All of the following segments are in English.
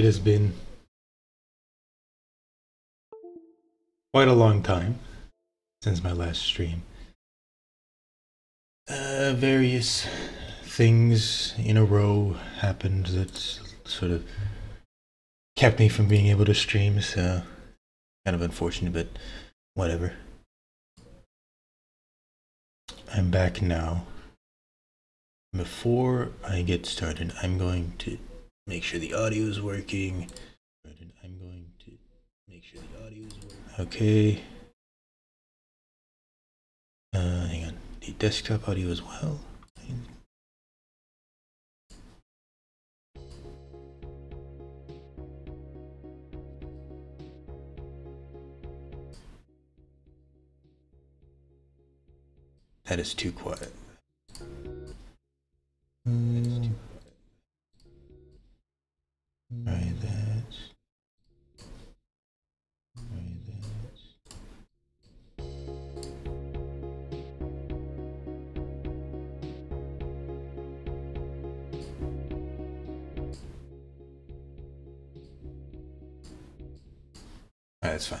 It has been quite a long time since my last stream. Uh, various things in a row happened that sort of kept me from being able to stream, so kind of unfortunate, but whatever. I'm back now. Before I get started, I'm going to make sure the audio is working. I'm going to make sure the audio is working. Okay. Uh, hang on. The desktop audio as well. That is too quiet. Mm. Try that. That's fine.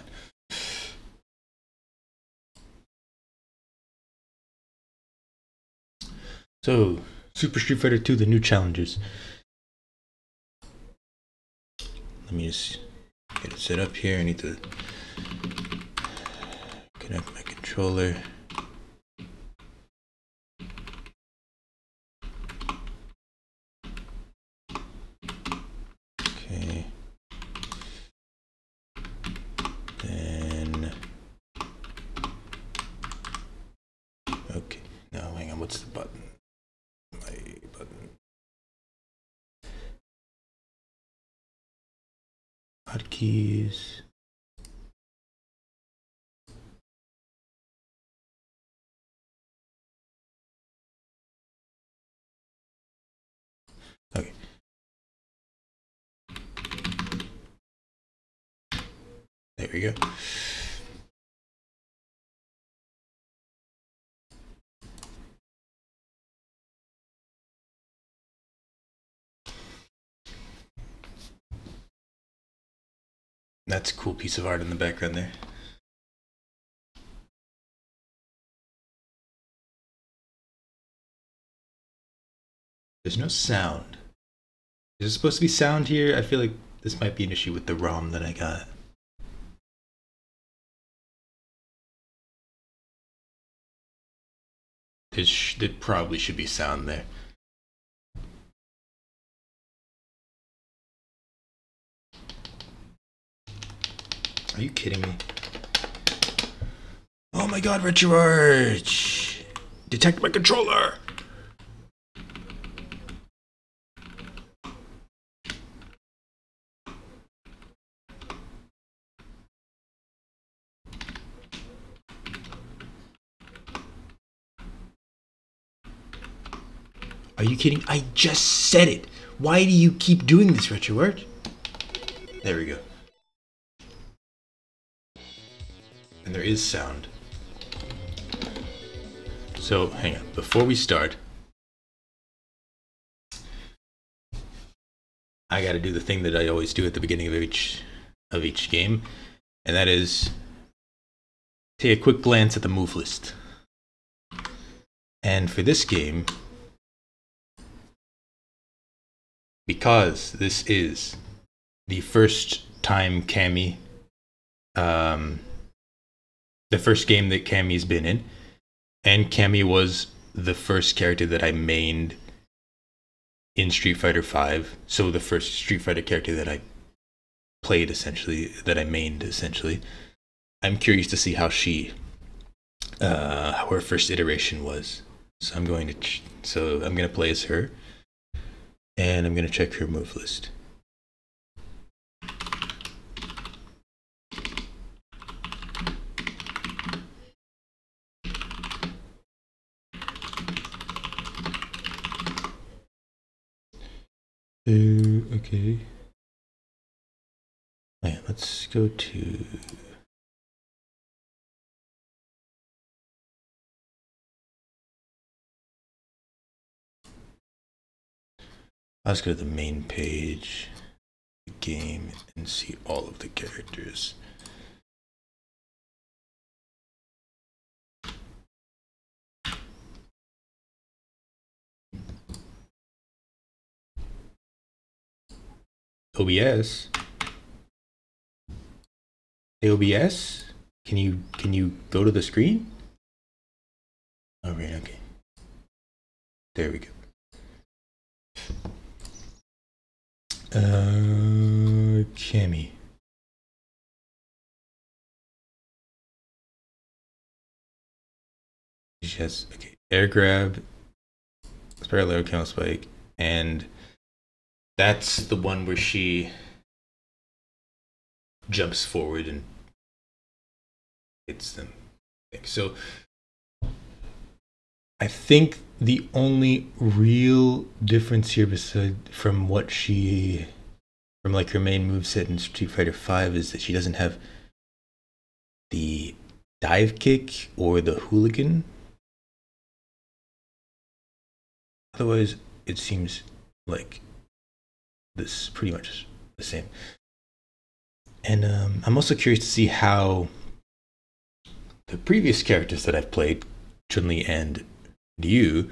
So, Super Street Fighter 2, the new challengers. Let me just get it set up here. I need to connect my controller. Okay. Then. Okay. Now, hang on. What's the button? My button. Hotkeys. Okay. There we go. That's a cool piece of art in the background there. There's no sound. Is there supposed to be sound here? I feel like this might be an issue with the ROM that I got. There, sh- there probably should be sound there. Are you kidding me? Oh my god, RetroArch! Detect my controller! Are you kidding? I just said it. Why do you keep doing this, RetroArch? There we go. And there is sound. So, hang on. Before we start, I got to do the thing that I always do at the beginning of each of each game, and that is take a quick glance at the move list. And for this game, because this is the first time Cammy, um, the first game that Cammy's been in, and Cammy was the first character that I mained in Street Fighter V. So the first Street Fighter character that I played essentially, that I mained essentially. I'm curious to see how she, uh, how her first iteration was. So I'm going to, so I'm going to play as her, and I'm going to check her move list. Okay. All right, let's go to Let's go to the main page, the game, and see all of the characters. OBS. Hey, OBS, can you can you go to the screen? All right, okay. There we go. Uh, Cammy. Yes, okay. Air grab, parallel count spike, and that's the one where she jumps forward and hits them. So I think the only real difference here beside from what she from like her main moveset in Street Fighter Five is that she doesn't have the dive kick or the hooligan. Otherwise, it seems like this pretty much the same. And um, I'm also curious to see how the previous characters that I've played, Chun Li and Ryu,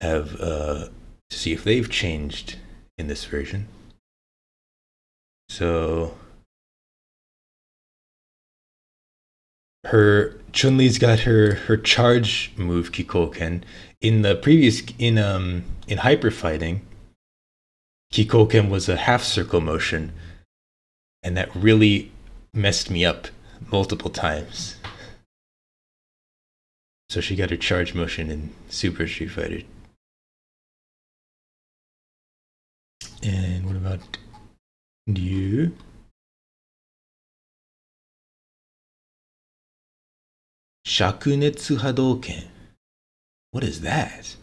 have uh, to see if they've changed in this version. So her Chun Li's got her her charge move Kikoken. In the previous in um in hyper fighting, Kikoken was a half circle motion, and that really messed me up multiple times. So she got her charge motion in Super Street Fighter. And what about you? Shakunetsu Hadouken. What is that?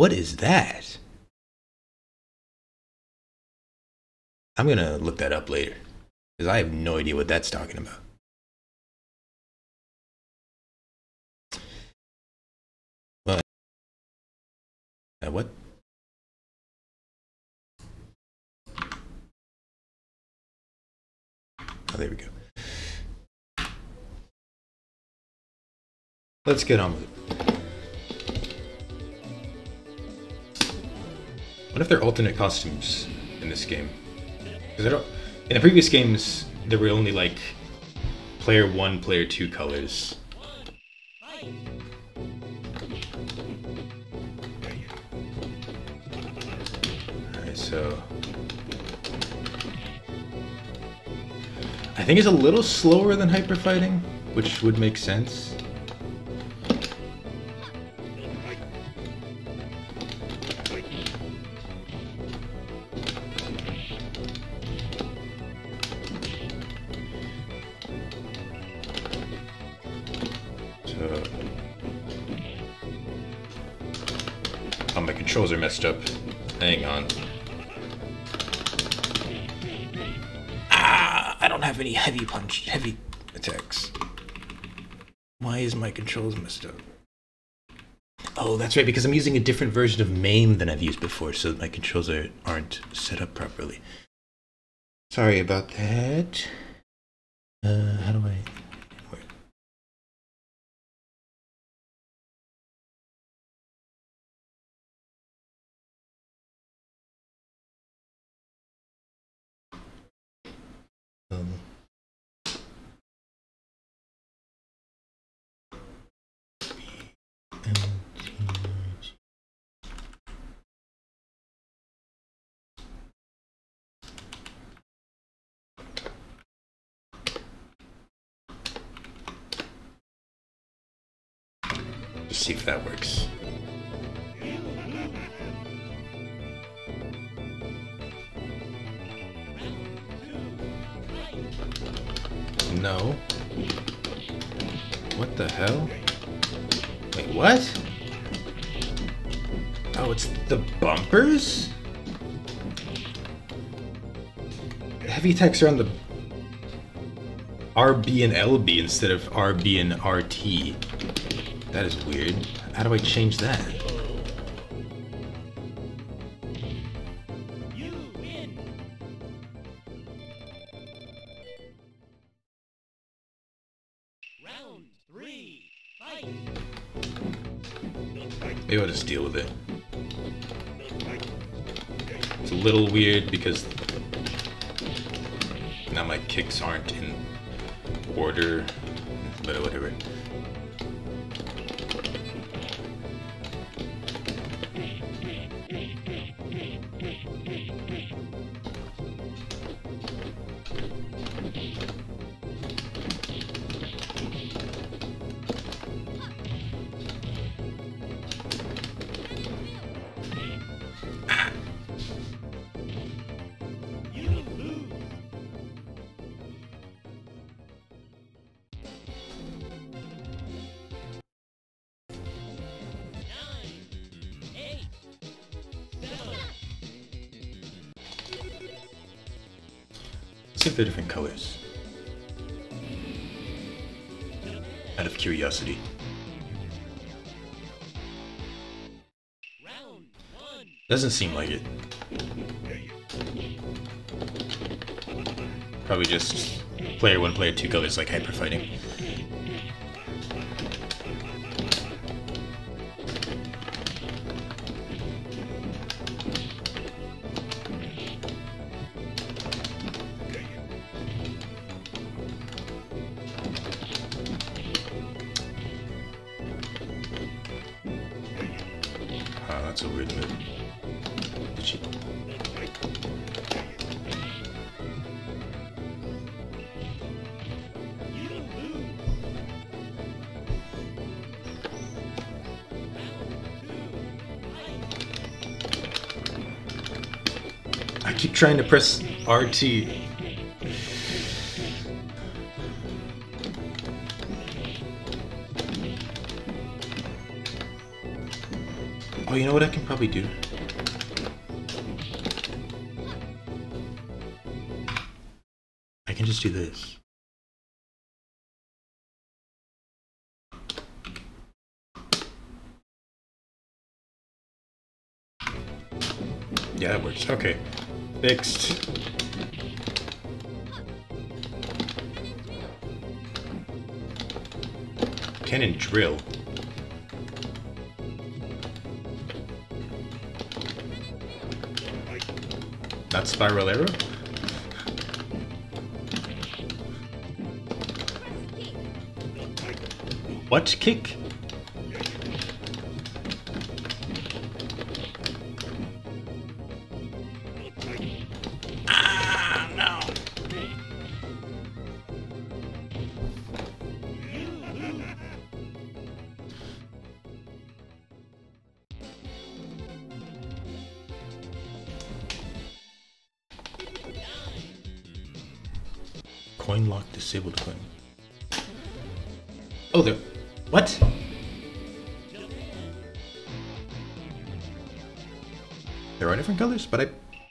What is that? I'm gonna look that up later because I have no idea what that's talking about. Well, uh, what? Oh, there we go. Let's get on with it. What if they're alternate costumes in this game? Because I don't. in the previous games there were only like player one, player two colors. Alright, so I think it's a little slower than hyper fighting, which would make sense. Controls are messed up. Hang on. Ah, I don't have any heavy punch, heavy attacks. Why is my controls messed up? Oh, that's right, because I'm using a different version of MAME than I've used before, so my controls are, aren't set up properly. Sorry about that. Uh, how do I... see if that works. No. What the hell? Wait, what? Oh, it's the bumpers? Heavy attacks are on the RB and LB instead of RB and RT. That is weird. How do I change that? Maybe I'll just deal with it. It's a little weird because now my kicks aren't in order, but whatever. Different colors. Out of curiosity. Doesn't seem like it. Probably just player one, player two colors like hyper fighting. Trying to press RT. Oh, you know what I can probably do? I can just do this. Yeah, that works. Okay. Fixed. Cannon drill. Not spiral arrow? What kick?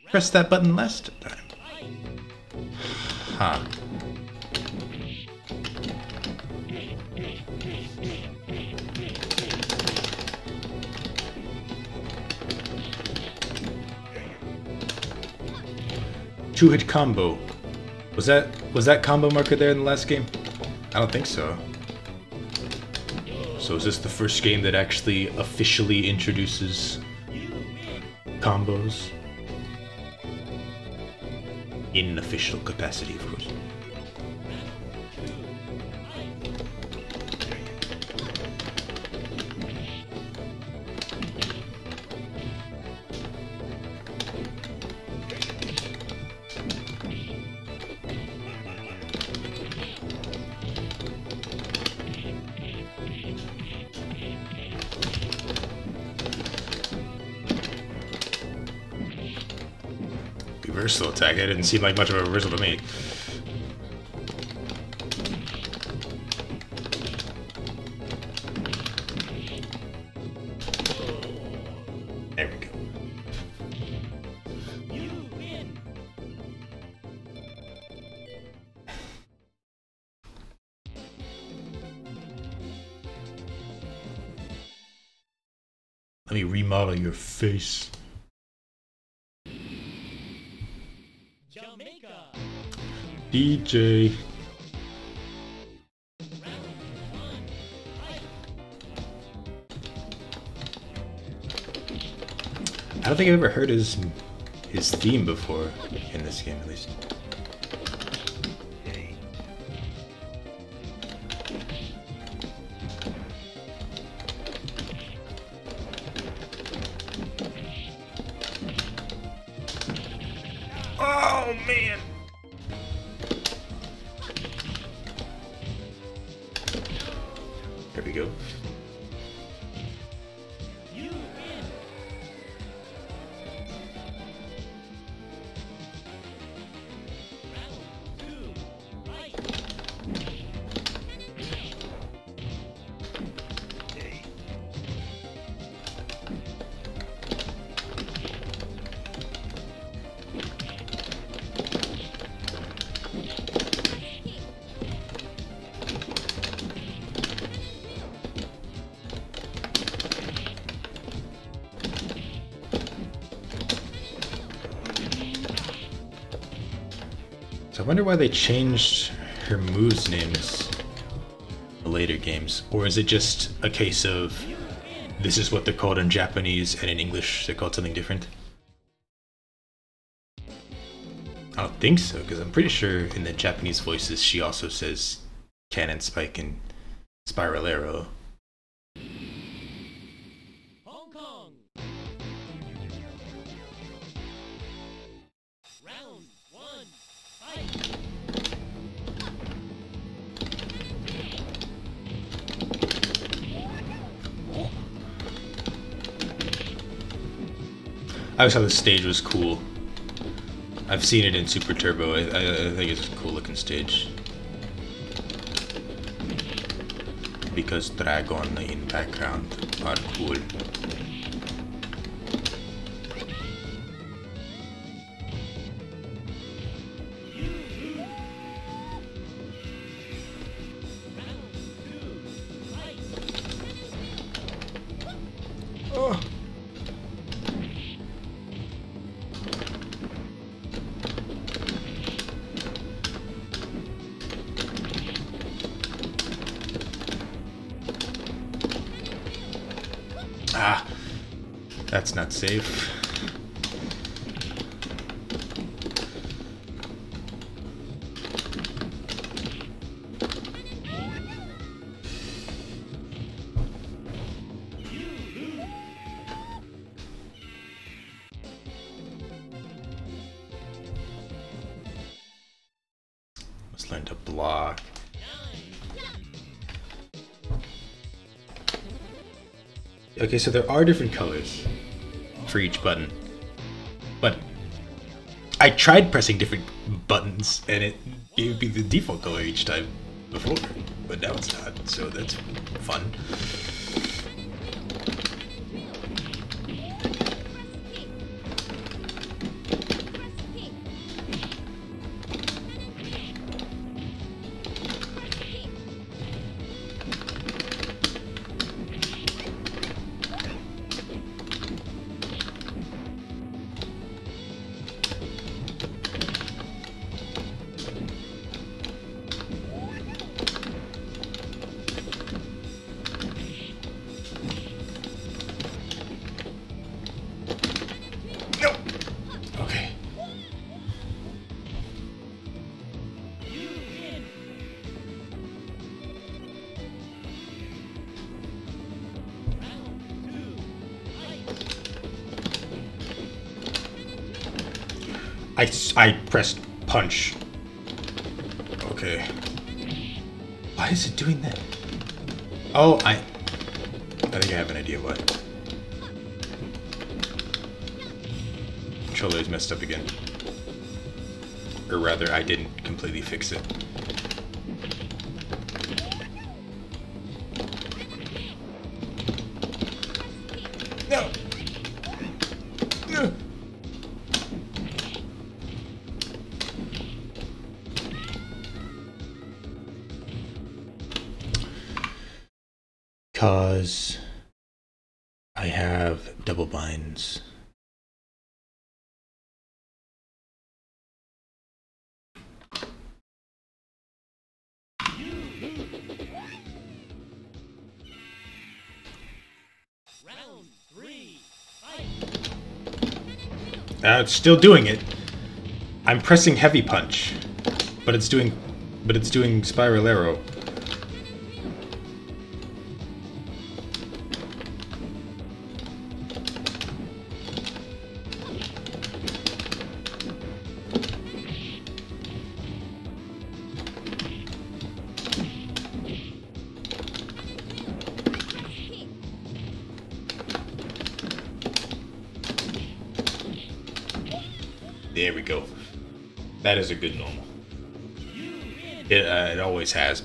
Pressed that button last time. Huh. Two hit combo. Was that was that combo marker there in the last game? I don't think so. So is this the first game that actually officially introduces combos? In official capacity, of course. Attack. That didn't seem like much of a reversal to me. There we go. Let me remodel your face. Dee Jay. I don't think I've ever heard his his theme before in this game, at least. Wonder why they changed her moves names in later games. Or is it just a case of this is what they're called in Japanese and in English they're called something different? I don't think so, because I'm pretty sure in the Japanese voices she also says Cannon Spike and Spiral Arrow. I always thought the stage was cool. I've seen it in Super Turbo. I, I, I think it's a cool looking stage. Because dragon in background are cool. Safe. Must learn to block. Okay, so there are different colors for each button. But I tried pressing different buttons and it would be the default color each time before, but now it's not, so that's fun. Punch. Okay. Why is it doing that? Oh, I. I think I have an idea why. Controller is messed up again. Or rather, I didn't completely fix it. Still doing it. I'm pressing heavy punch, but it's doing, but it's doing spiral arrow. There we go. That is a good normal. It, uh, it always has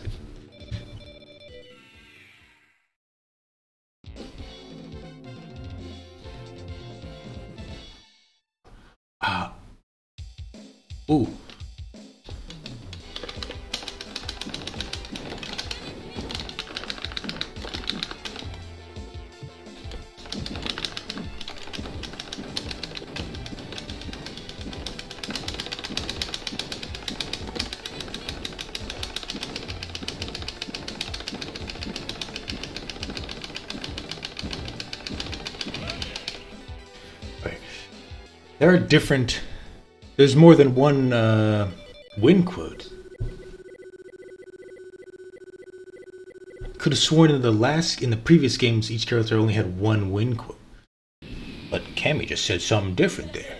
There are different. There's more than one uh, win quote. Could have sworn in the last, in the previous games, each character only had one win quote. But Cammy just said something different there.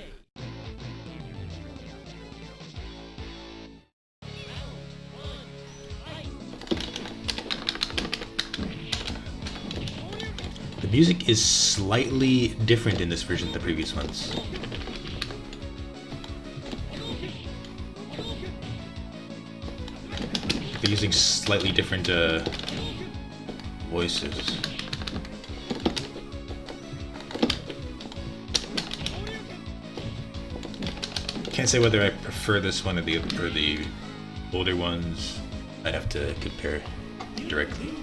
The music is slightly different in this version than the previous ones. They're using slightly different uh, voices. Can't say whether I prefer this one or the or the older ones. I'd have to compare directly.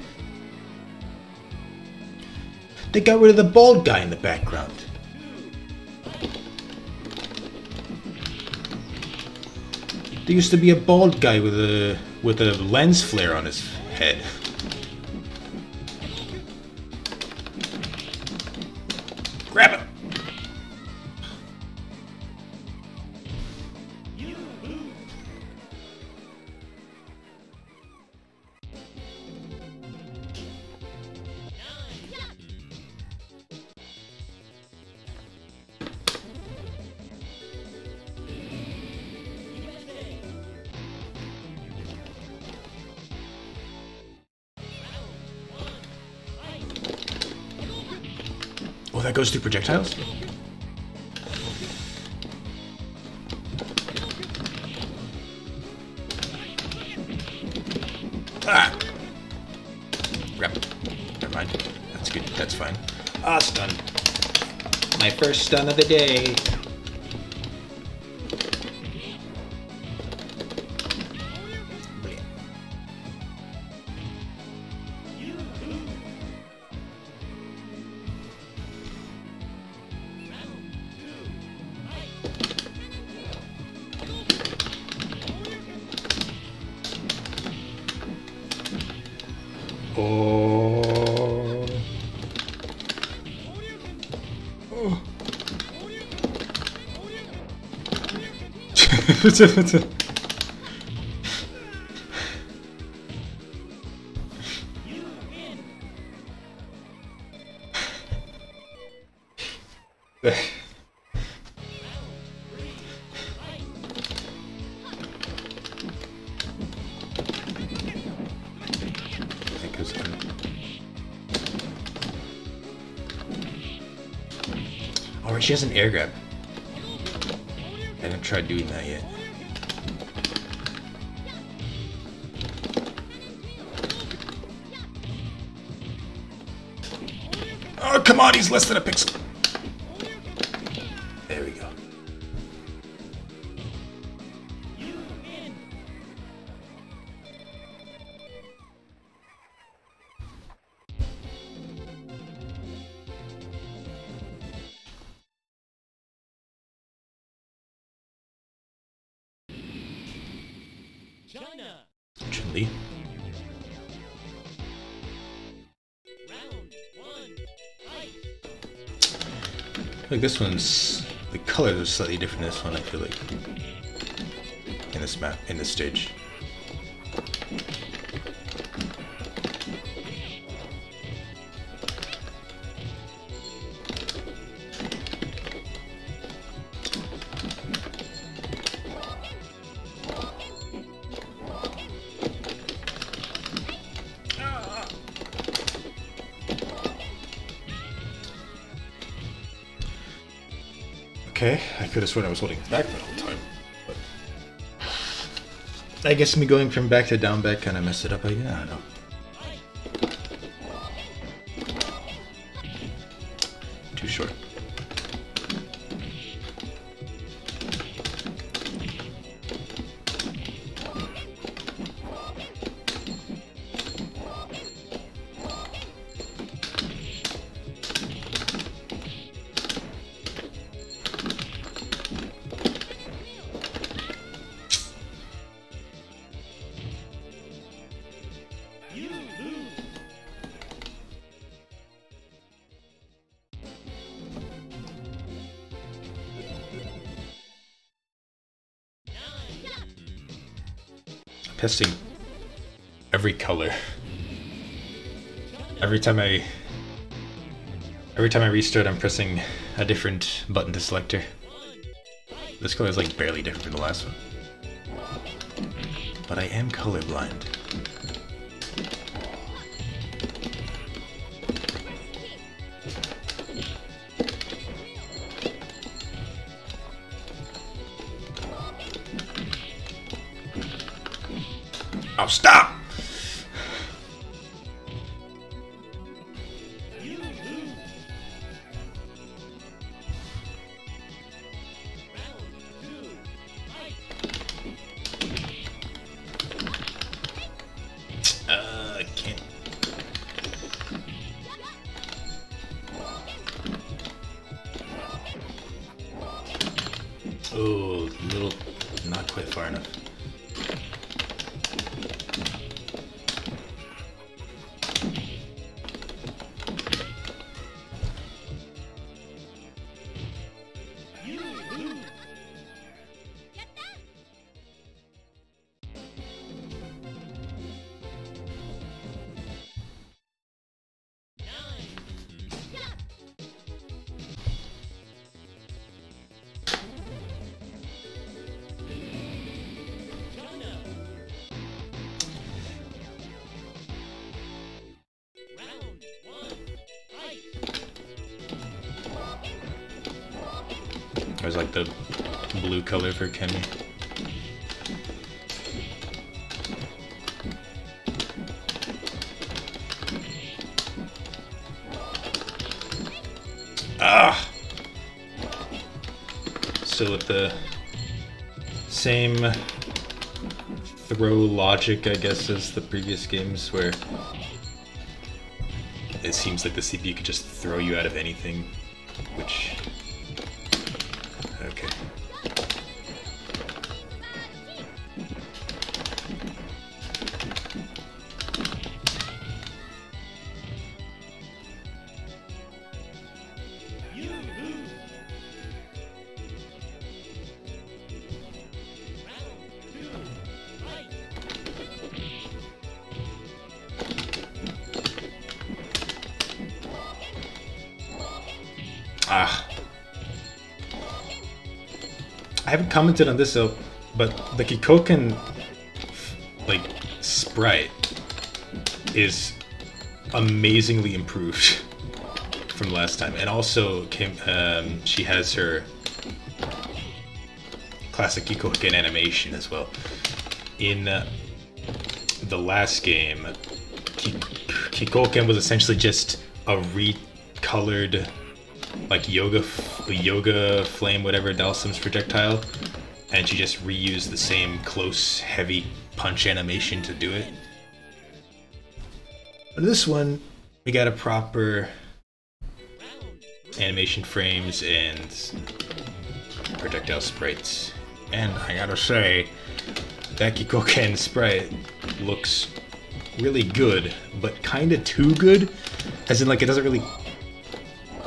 They got rid of the bald guy in the background. There used to be a bald guy with a with a lens flare on his head. Goes through projectiles? Ah! Grab. Never mind. That's good. That's fine. Ah, stun. My first stun of the day. Alright, she has an air grab. Haven't tried doing that yet. Oh, come on, he's less than a pixel. Like this one's The colors are slightly different this one, I feel like. In this map, in this stage. Could have sworn I was holding back the whole time. But I guess me going from back to down back kind of messed it up. I, I don't know. Every color. Every time I every time I restart I'm pressing a different button to select her. This color is like barely different from the last one. But I am colorblind. Stop! For Cammy. Ah! Still with the same throw logic, I guess, as the previous games, where it seems like the CPU could just throw you out of anything, which Okay. Commented on this though, but the Kikoken like sprite is amazingly improved from last time, and also Kim, um, she has her classic Kikoken animation as well. In uh, the last game, Ki- Kikoken was essentially just a recolored like yoga yoga flame whatever Dhalsim's projectile and she just reused the same close heavy punch animation to do it but this one we got a proper animation frames and projectile sprites and I gotta say that Kikoken sprite looks really good but kinda too good as in like it doesn't really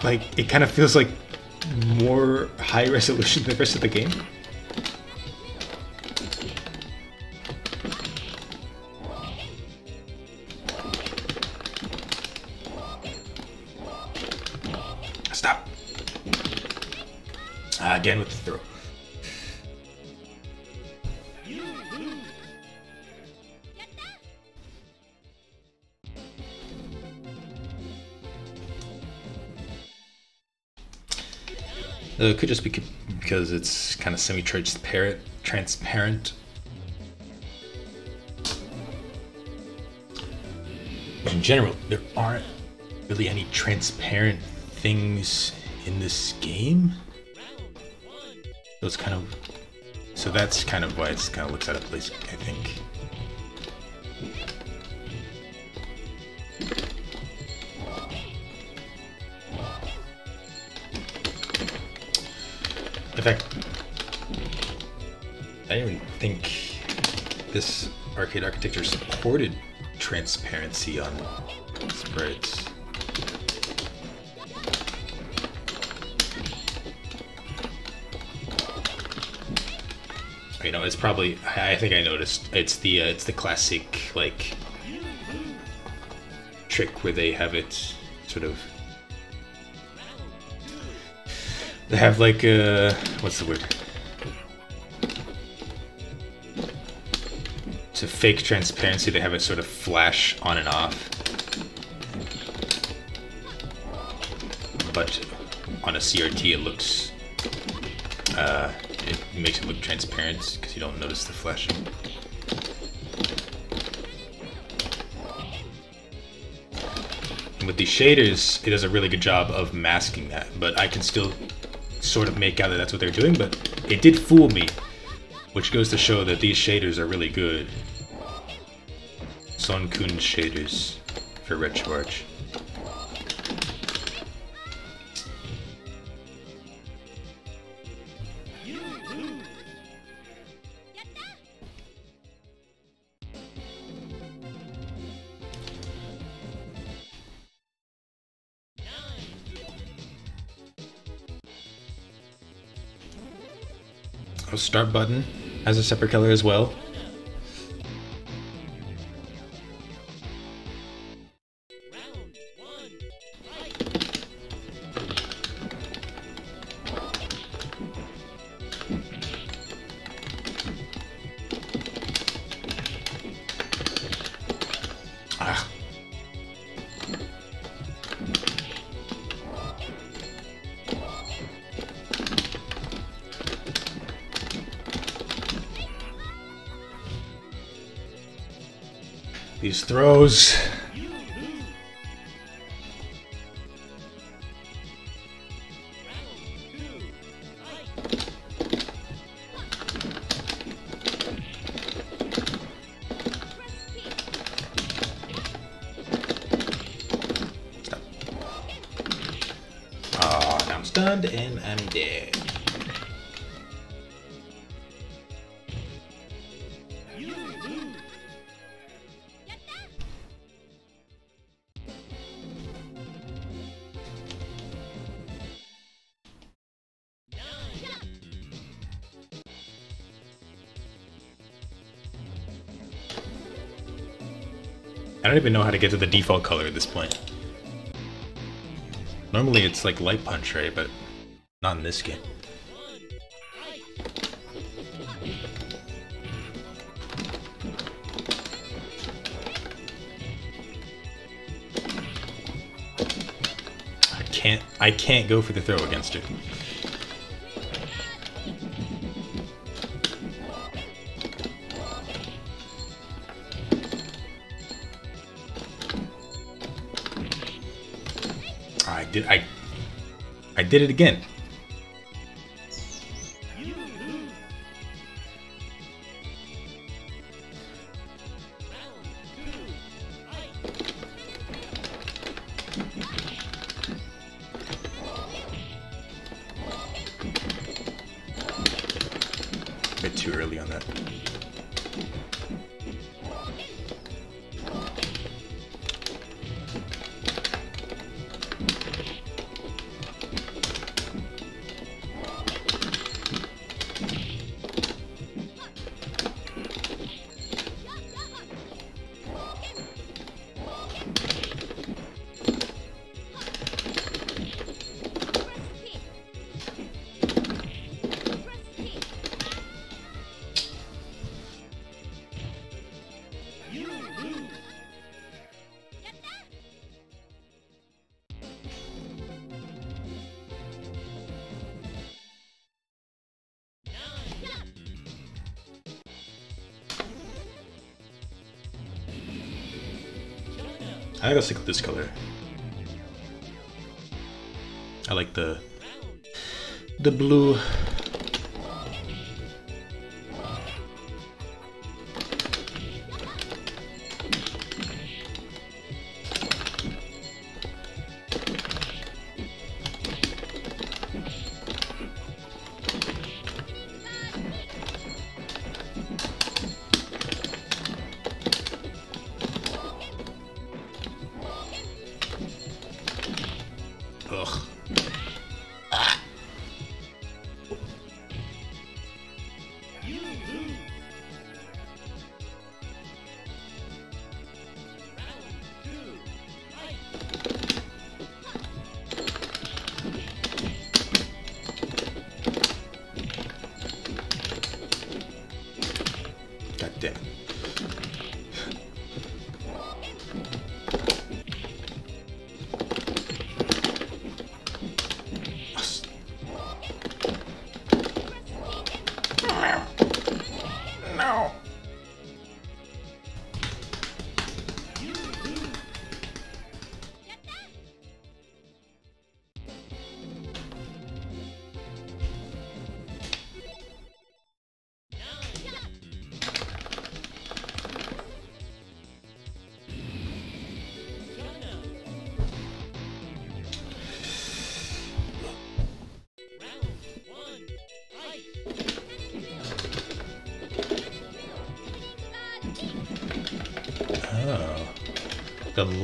like it kind of feels like more high resolution than the rest of the game. It could just be because it's kind of semi-transparent. Transparent. In general, there aren't really any transparent things in this game. So it's kind of. So that's kind of why it's kind of looks out of place, I think. Fact, I don't even think this arcade architecture supported transparency on sprites. You know, it's probably. I think I noticed. It's the uh, it's the classic like trick where they have it sort of. They have like uh, what's the word? To fake transparency, they have it sort of flash on and off. But on a CRT, it looks. Uh, it makes it look transparent because you don't notice the flashing. With these shaders, it does a really good job of masking that, but I can still sort of make out that that's what they're doing, but it did fool me, which goes to show that these shaders are really good. Sonkun shaders for RetroArch. You Oh, start button has a separate color as well. Throws. Don't even know how to get to the default color at this point. Normally it's like light punch, right? But not in this game. I can't I can't go for the throw against her. I did it again. Stick with this color. I like the the blue.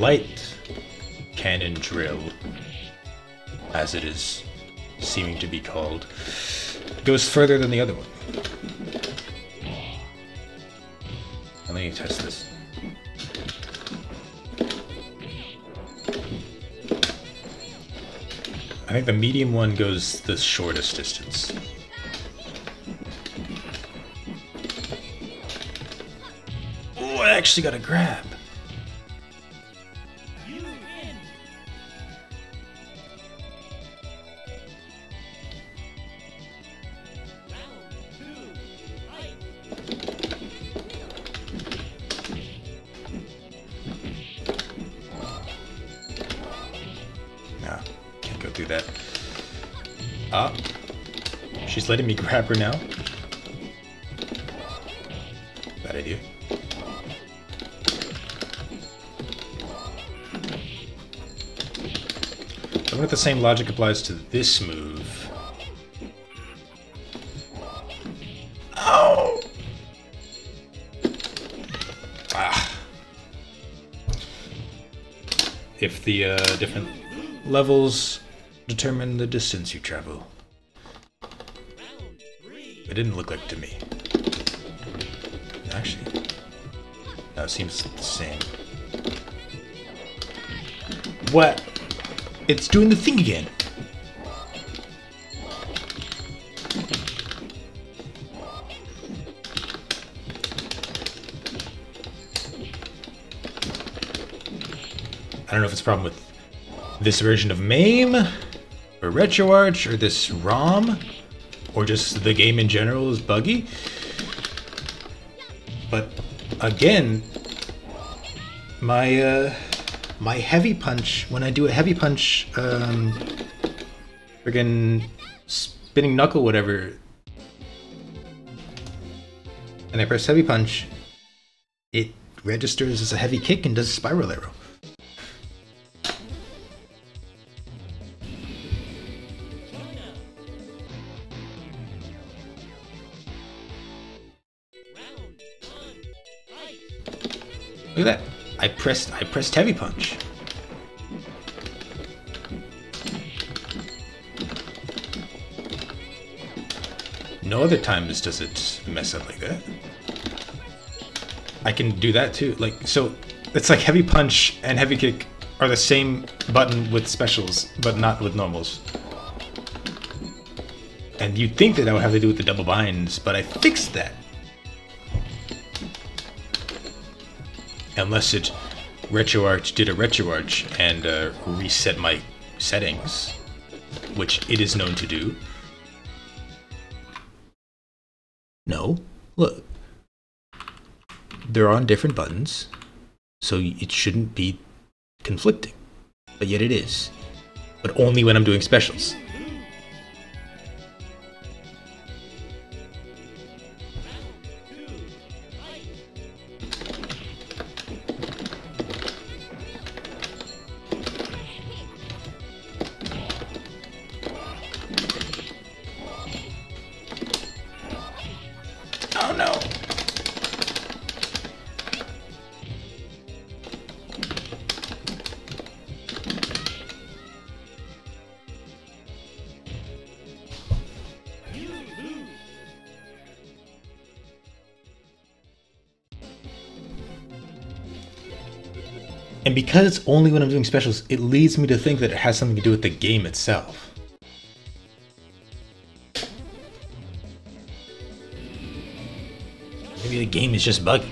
Light cannon drill, as it is seeming to be called, goes further than the other one. Let me test this. I think the medium one goes the shortest distance. Oh, I actually got a grab. Letting me grab her now. Bad idea. I wonder if the same logic applies to this move. Oh! Ah. If the uh, different levels determine the distance you travel. It didn't look like to me. Actually, no, it seems the same. What? It's doing the thing again. I don't know if it's a problem with this version of MAME, or RetroArch, or this ROM, or just the game in general is buggy. But again, my uh, my heavy punch when I do a heavy punch, um, friggin' spinning knuckle, whatever, and I press heavy punch, it registers as a heavy kick and does a spiral arrow. Pressed I pressed heavy punch. No other times does it mess up like that. I can do that too. Like so it's like heavy punch and heavy kick are the same button with specials, but not with normals. And you'd think that I would have to do with the double binds, but I fixed that. unless it RetroArch did a RetroArch and uh, reset my settings, which it is known to do. No, look, they're on different buttons, so it shouldn't be conflicting, but yet it is. But only when I'm doing specials. Because it's only when I'm doing specials, it leads me to think that it has something to do with the game itself. Maybe the game is just buggy.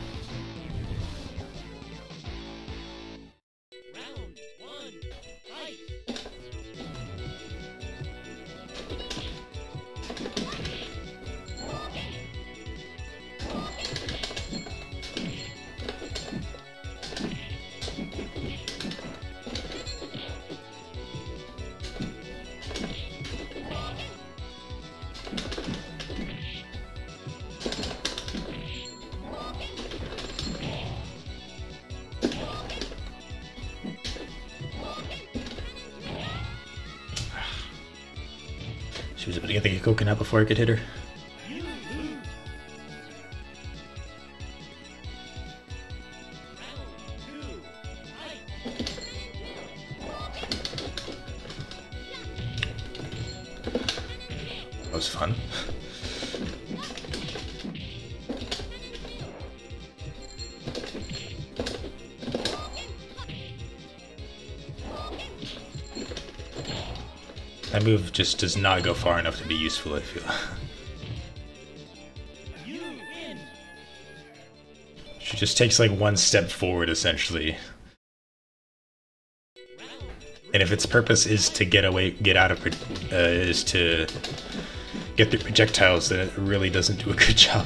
Before I could hit her. Just does not go far enough to be useful, I feel. She just takes like one step forward, essentially. And if its purpose is to get away, get out of, uh, is to get through projectiles, then it really doesn't do a good job.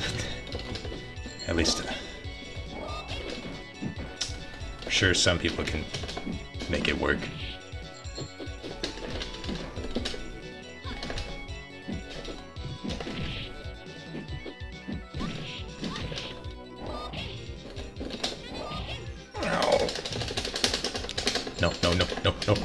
At least, I'm sure some people can make it work.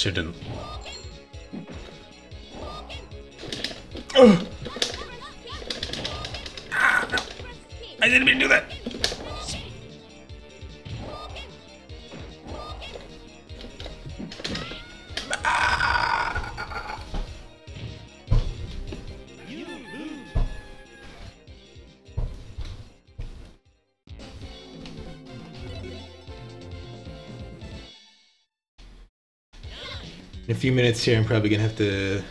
Shouldn't. Few minutes here, I'm probably gonna have to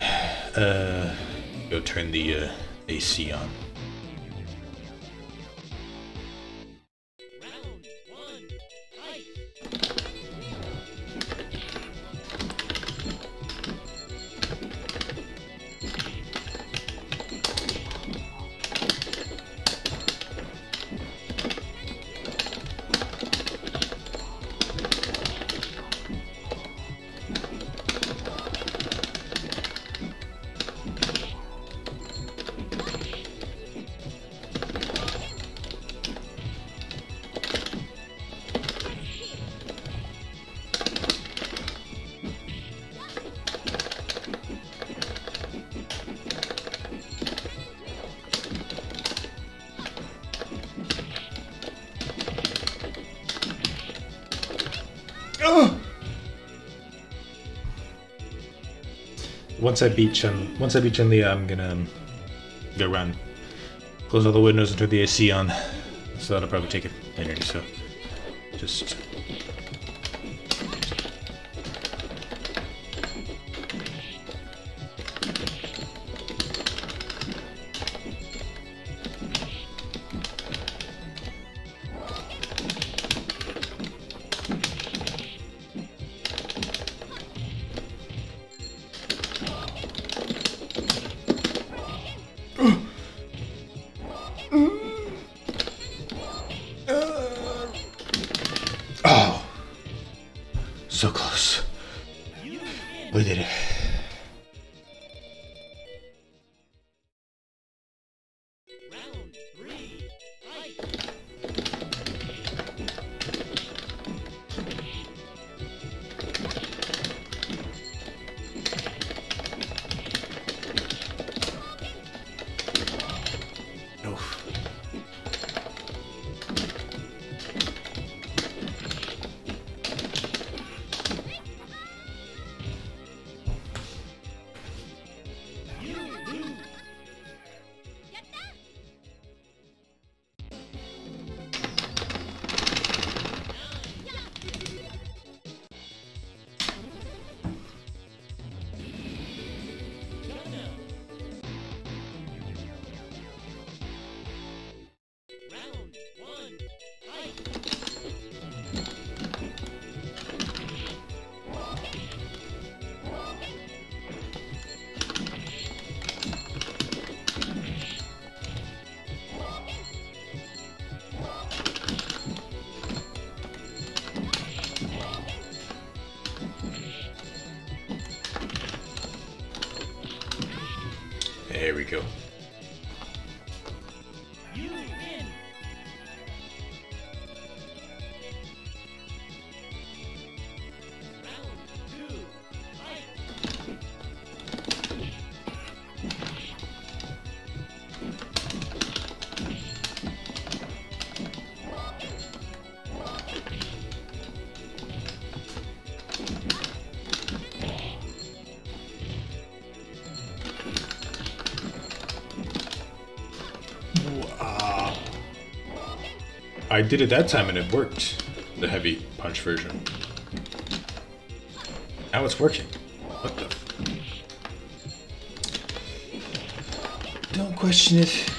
uh, go turn the uh, AC on. Once I beat Chun, once I beat Chun Li, I'm gonna um, go run, close all the windows and turn the AC on. So that'll probably take a minute so. Just There we go. I did it that time and it worked. The heavy punch version. Now it's working. What the? Don't question it.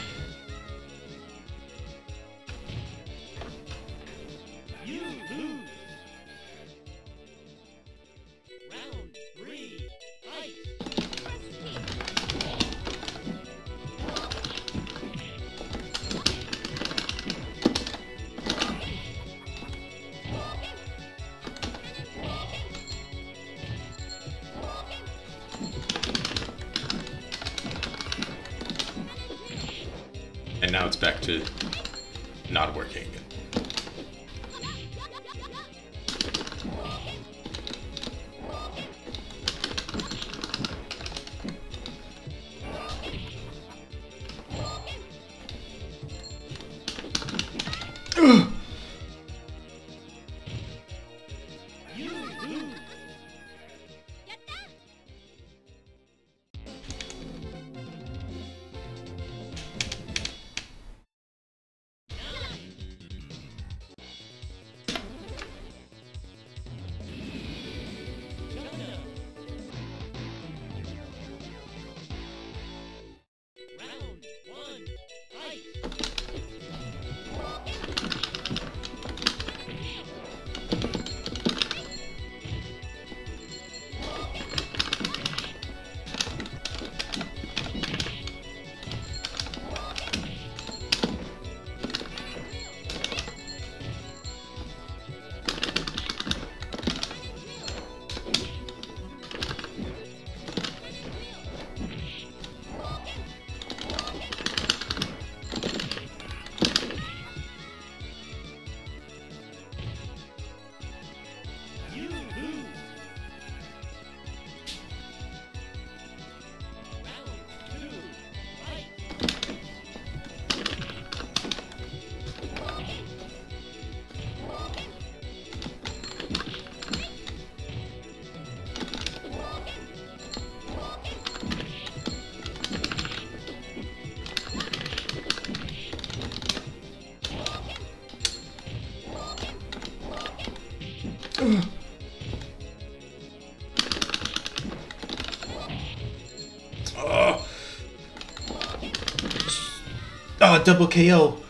Double KO.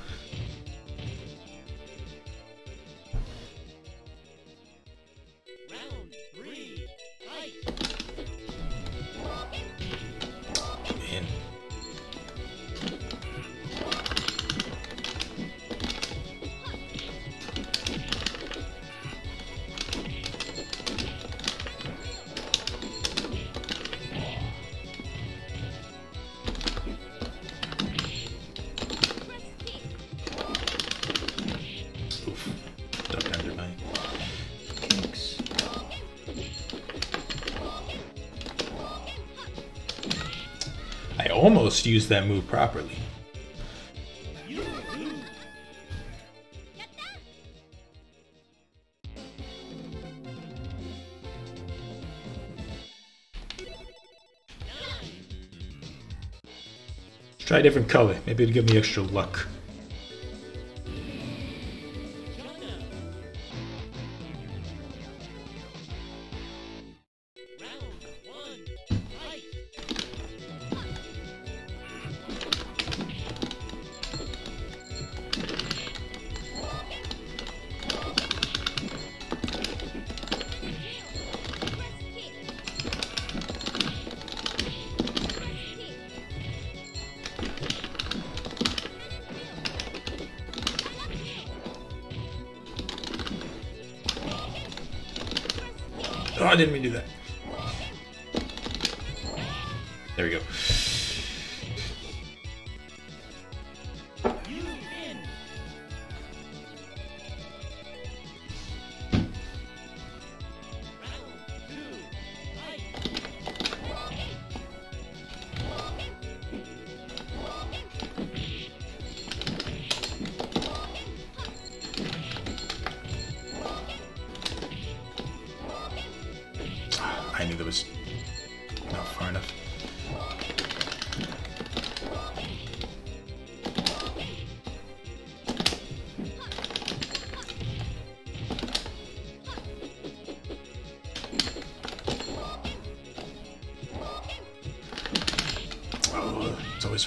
I almost used that move properly. Try a different color. Maybe it'll give me extra luck.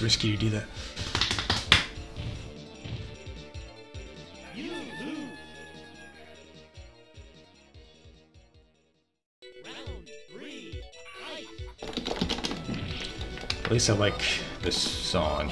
Risky to do that. At least I like this song.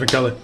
Different color.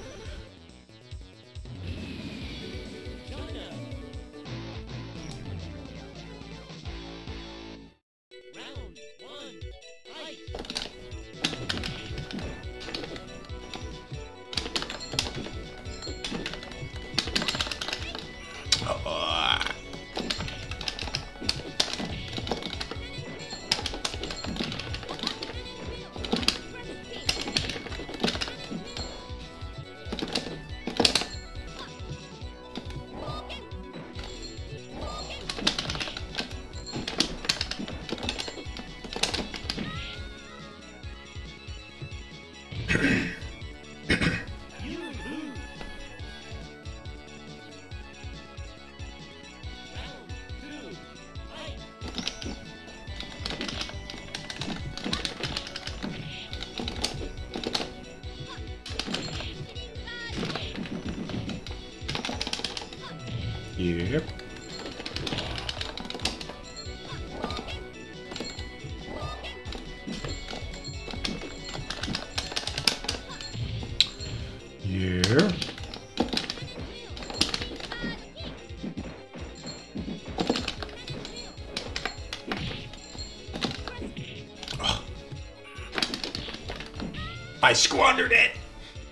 I squandered it.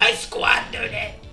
I squandered it.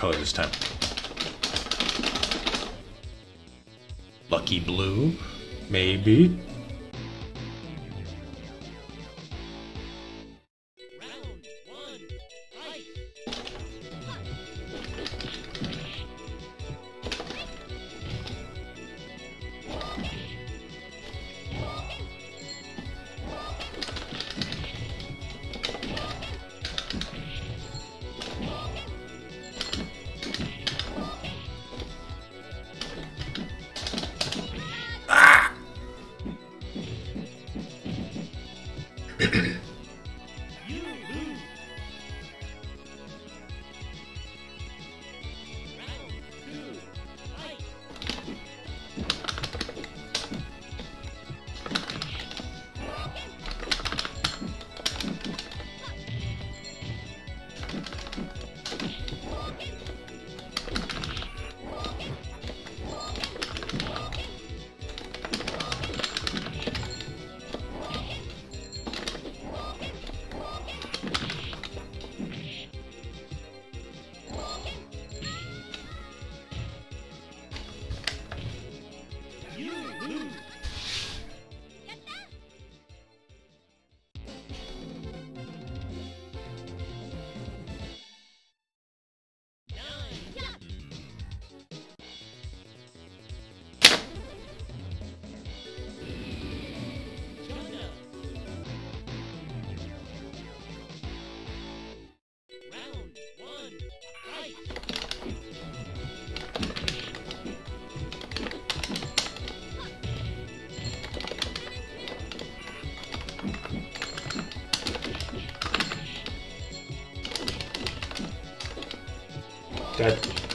Color this time. Lucky blue? Maybe.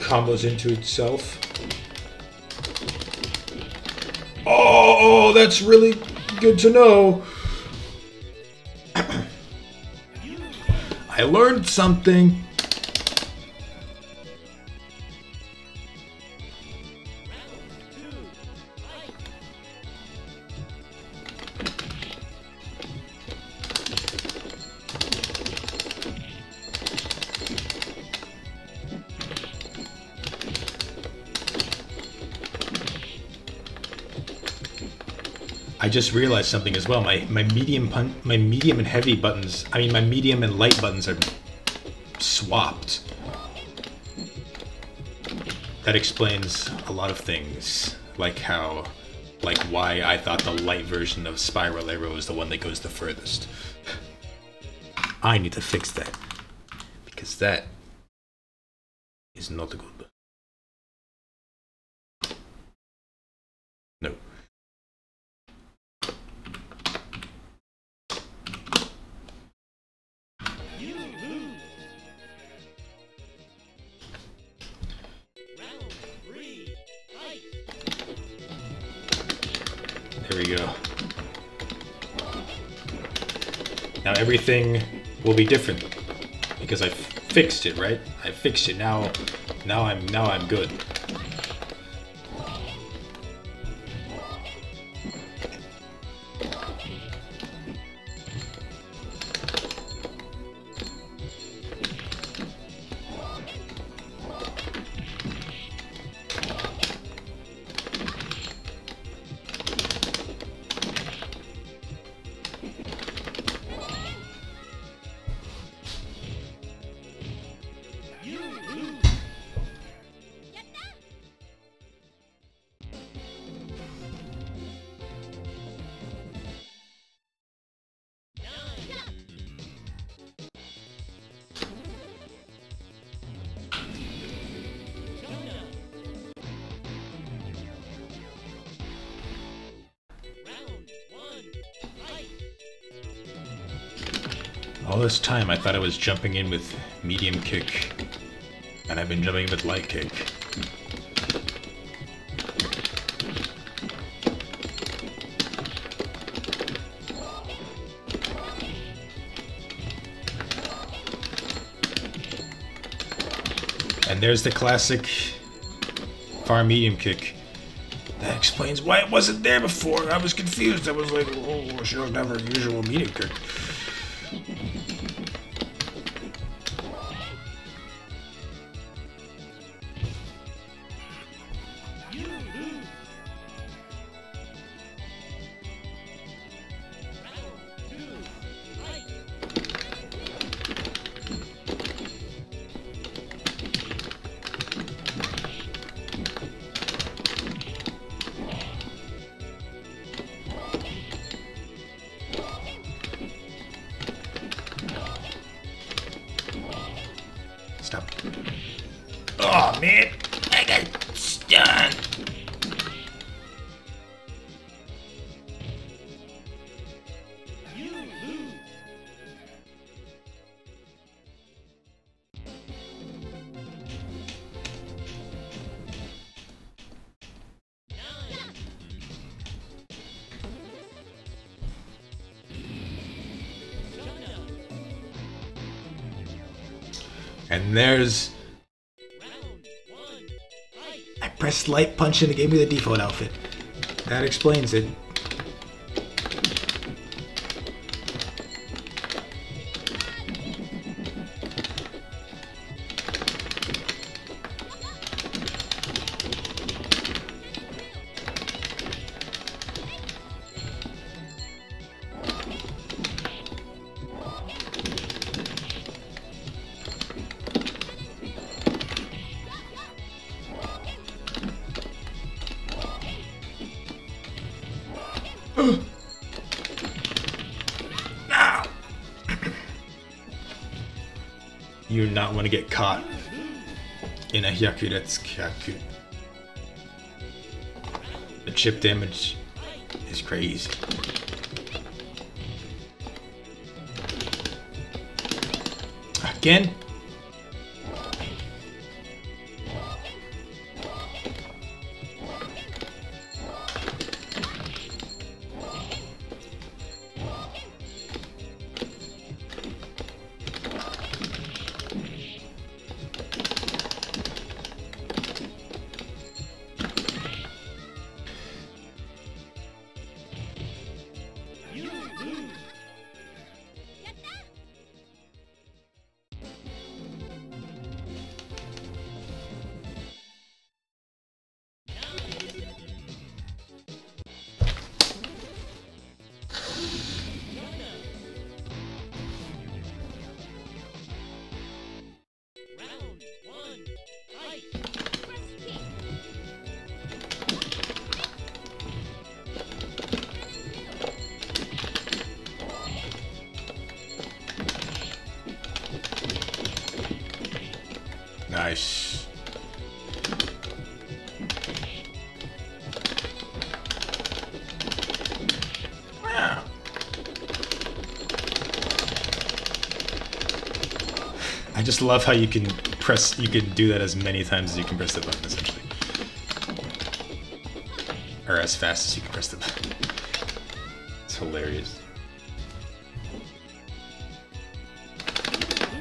Combos into itself. Oh, oh that's really good to know. I learned something. Just realized something as well. My my medium pun- my medium and heavy buttons. I mean, my medium and light buttons are swapped. That explains a lot of things, like how, like why I thought the light version of Spiral Arrow is the one that goes the furthest. I need to fix that because that everything will be different because I fixed it, right? I fixed it. Now, now I'm now I'm good. Was jumping in with medium kick, and I've been jumping with light kick. And there's the classic far medium kick. That explains why it wasn't there before. I was confused. I was like, oh, she don't have her usual medium kick. Stop. Oh man, I got stunned. There's. I pressed light punch and it gave me the default outfit. That explains it. Want to get caught in a Hyakuretsukaku. The chip damage is crazy. Again? Just love how you can press, you can do that as many times as you can press the button, essentially. Or as fast as you can press the button. It's hilarious.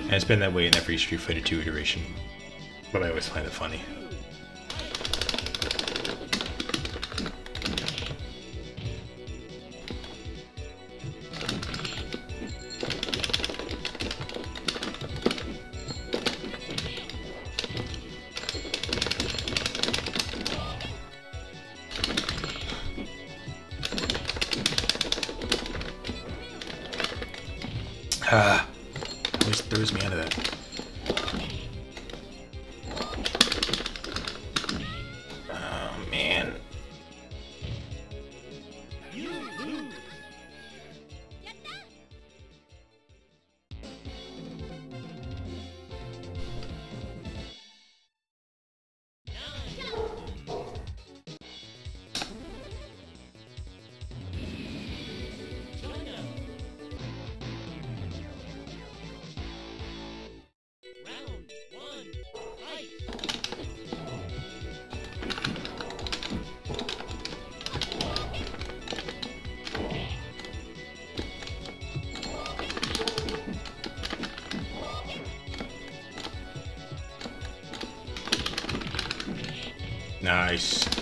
And it's been that way in every Street Fighter 2 iteration, but I always find it funny. Nice.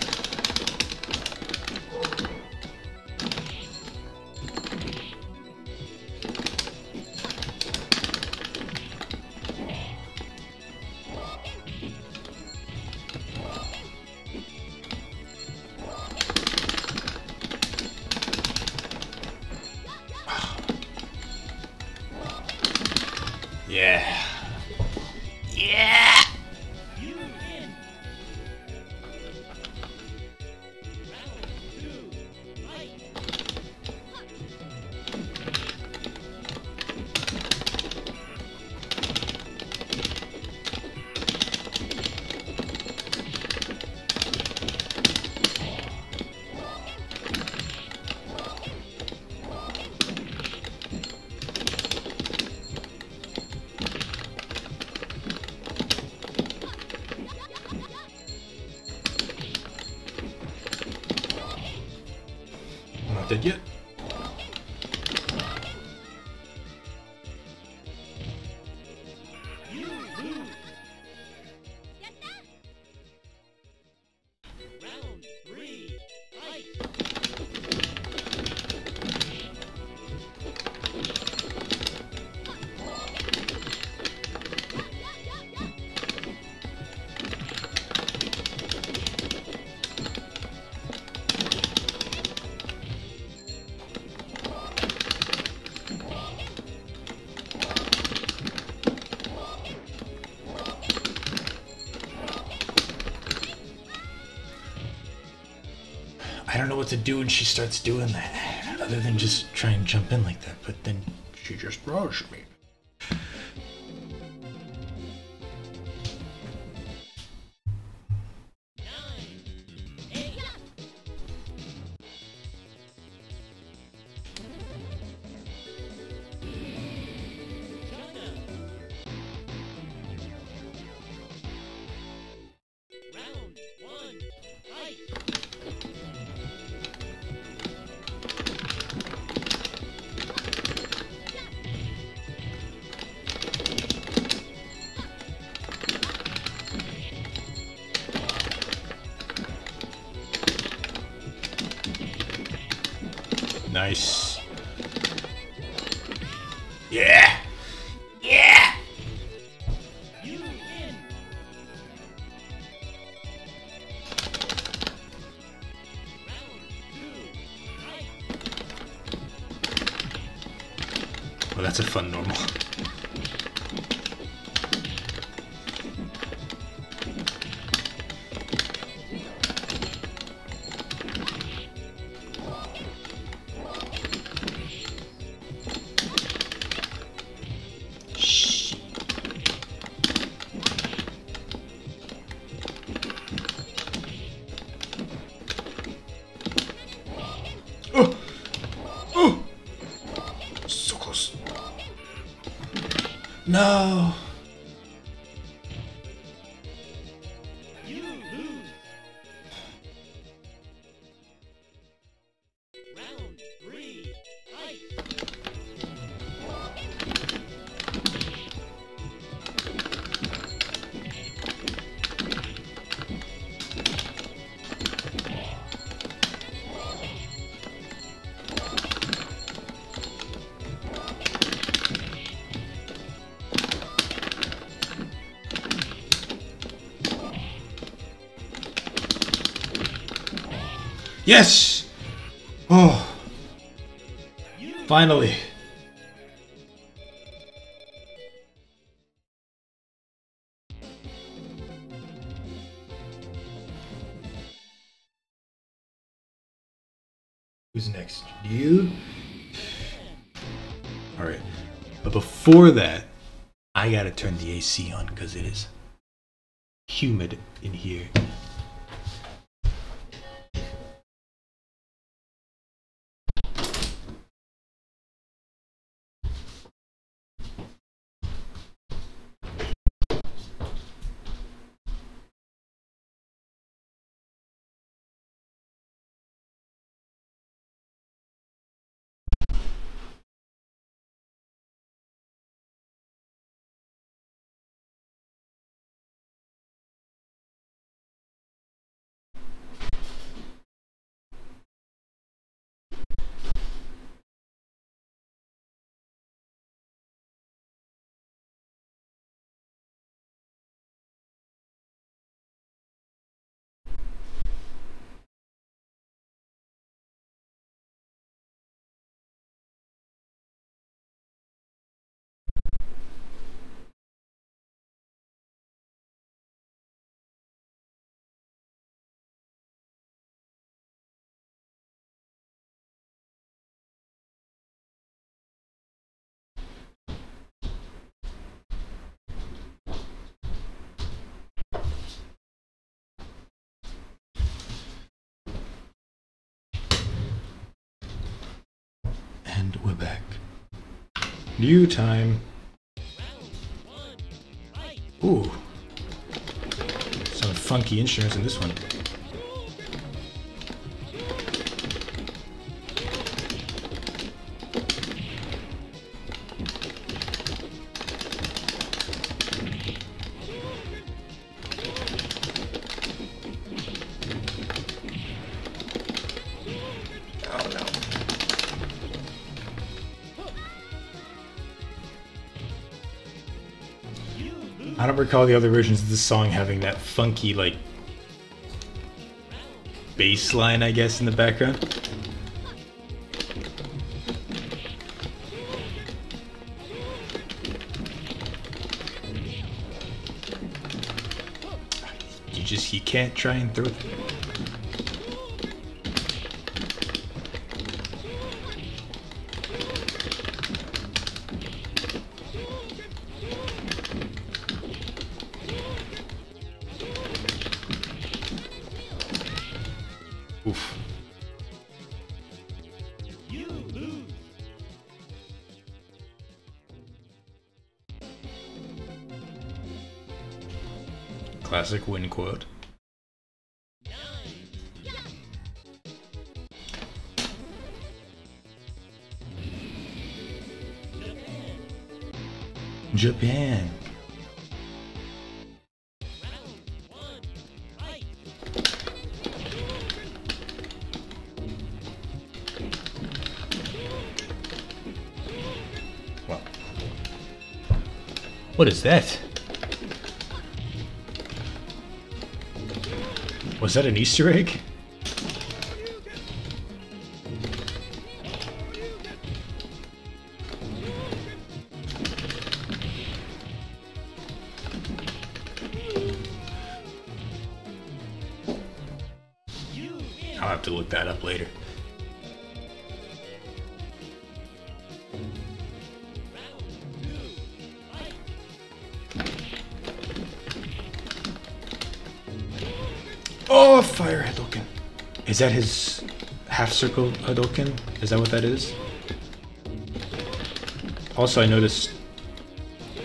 What to do and she starts doing that, other than just try and jump in like that. But then she just rushed me. No. Yes. Oh, finally. Who's next? You? All right. But before that, I gotta turn the AC on because it is humid in here. And we're back. New time. Ooh. Some funky instruments in this one. Don't recall the other versions of this song having that funky, like, bass line, I guess, in the background. You just, you can't try and throw it. Classic win quote. Japan. What is that? Was that an Easter egg? I'll have to look that up later. Is that his half circle Hadouken? Is that what that is? Also, I noticed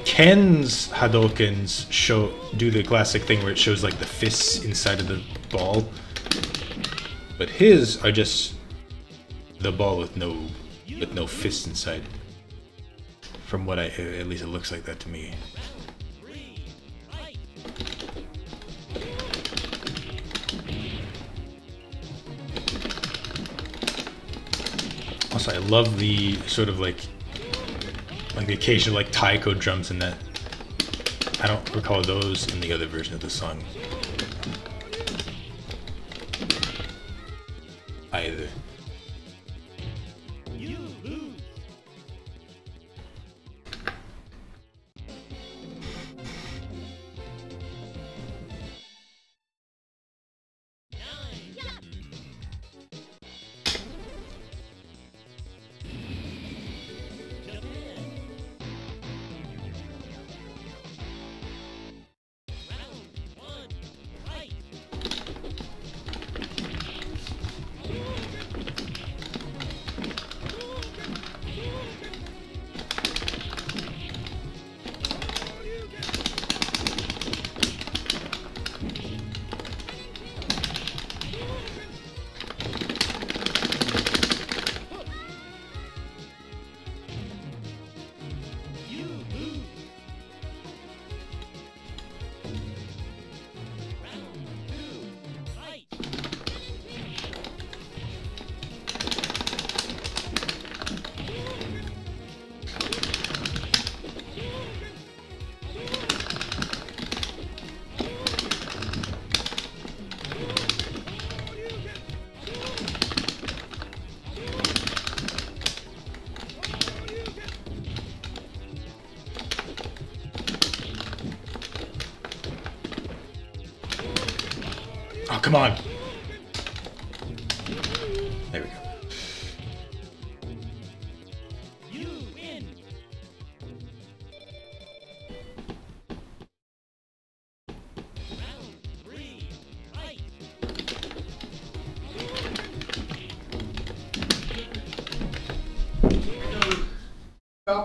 Ken's Hadoukens show do the classic thing where it shows like the fists inside of the ball, but his are just the ball with no with no fists inside. From what I at least it looks like that to me. I love the sort of like like the occasional like taiko drums in that. I don't recall those in the other version of the song.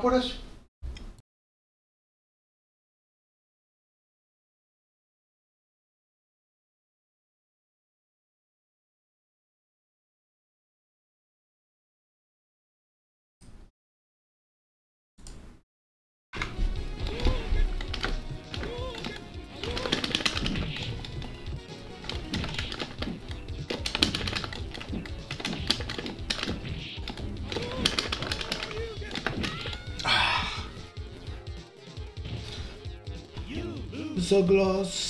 Cáporas. Gloss.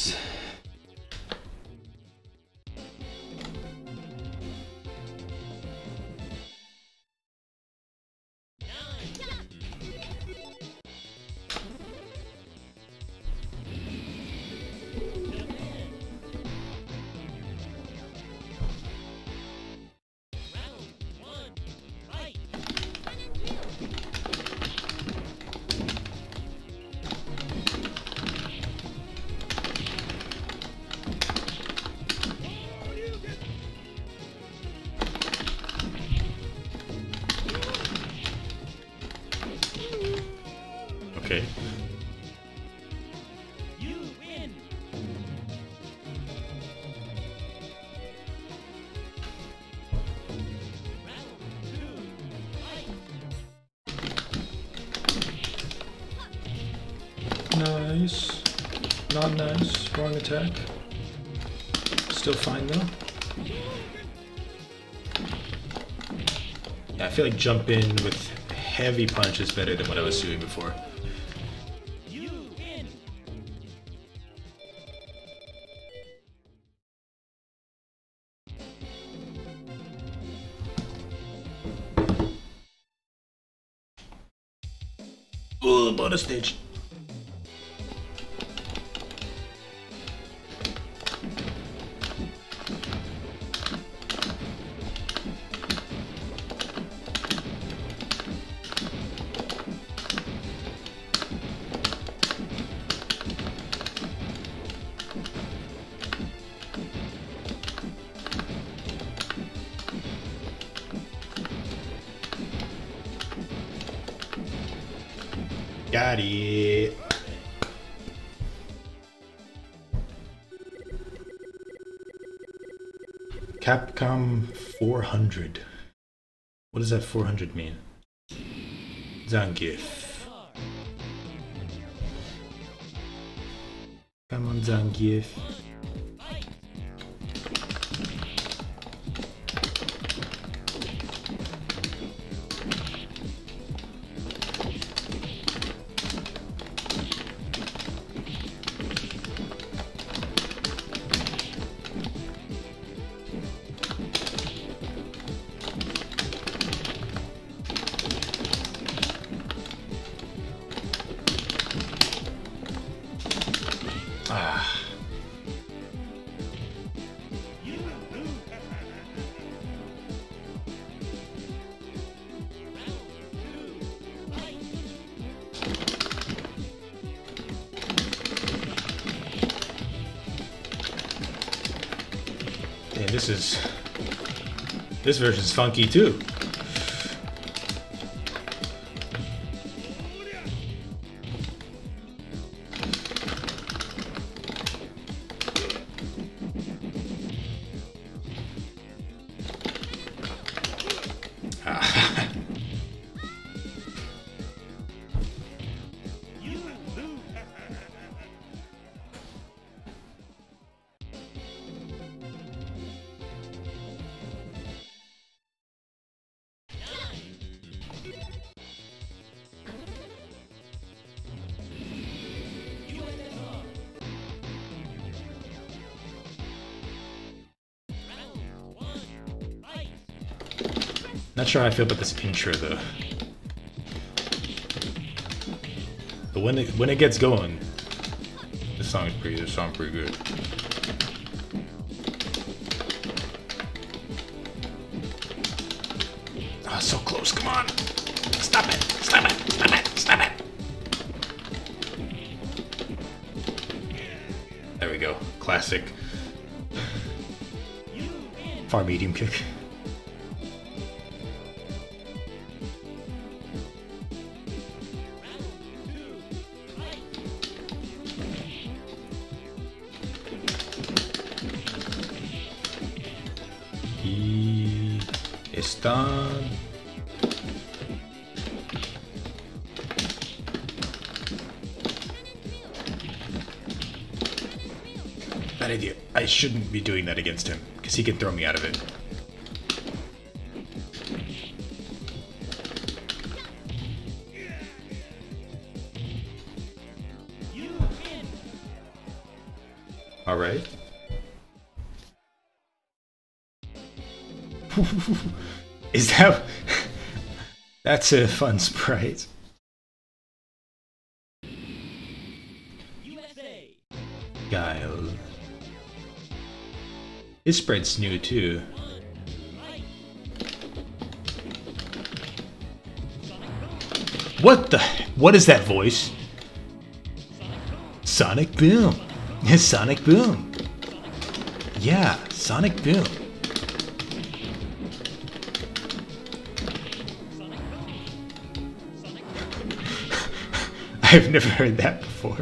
Nice. Wrong attack. Still fine though. Yeah, I feel like jump in with heavy punch is better than what I was doing before. Ooh, bonus stage. Does that 400 mean? Zangief. Come on, Zangief. This version's funky too. Sure how I feel about this intro though. But when it when it gets going, this song is pretty this song pretty good. Ah, so close, come on! Stop it! Stop it! Stop it! Stop it! There we go. Classic. Far medium kick. Están. Bad idea. I shouldn't be doing that against him, because he can throw me out of it. That... That's a fun sprite. USA. Guile. His sprite's new too. What the? What is that voice? Sonic Boom. Sonic Boom. Yeah, Sonic Boom. I've never heard that before.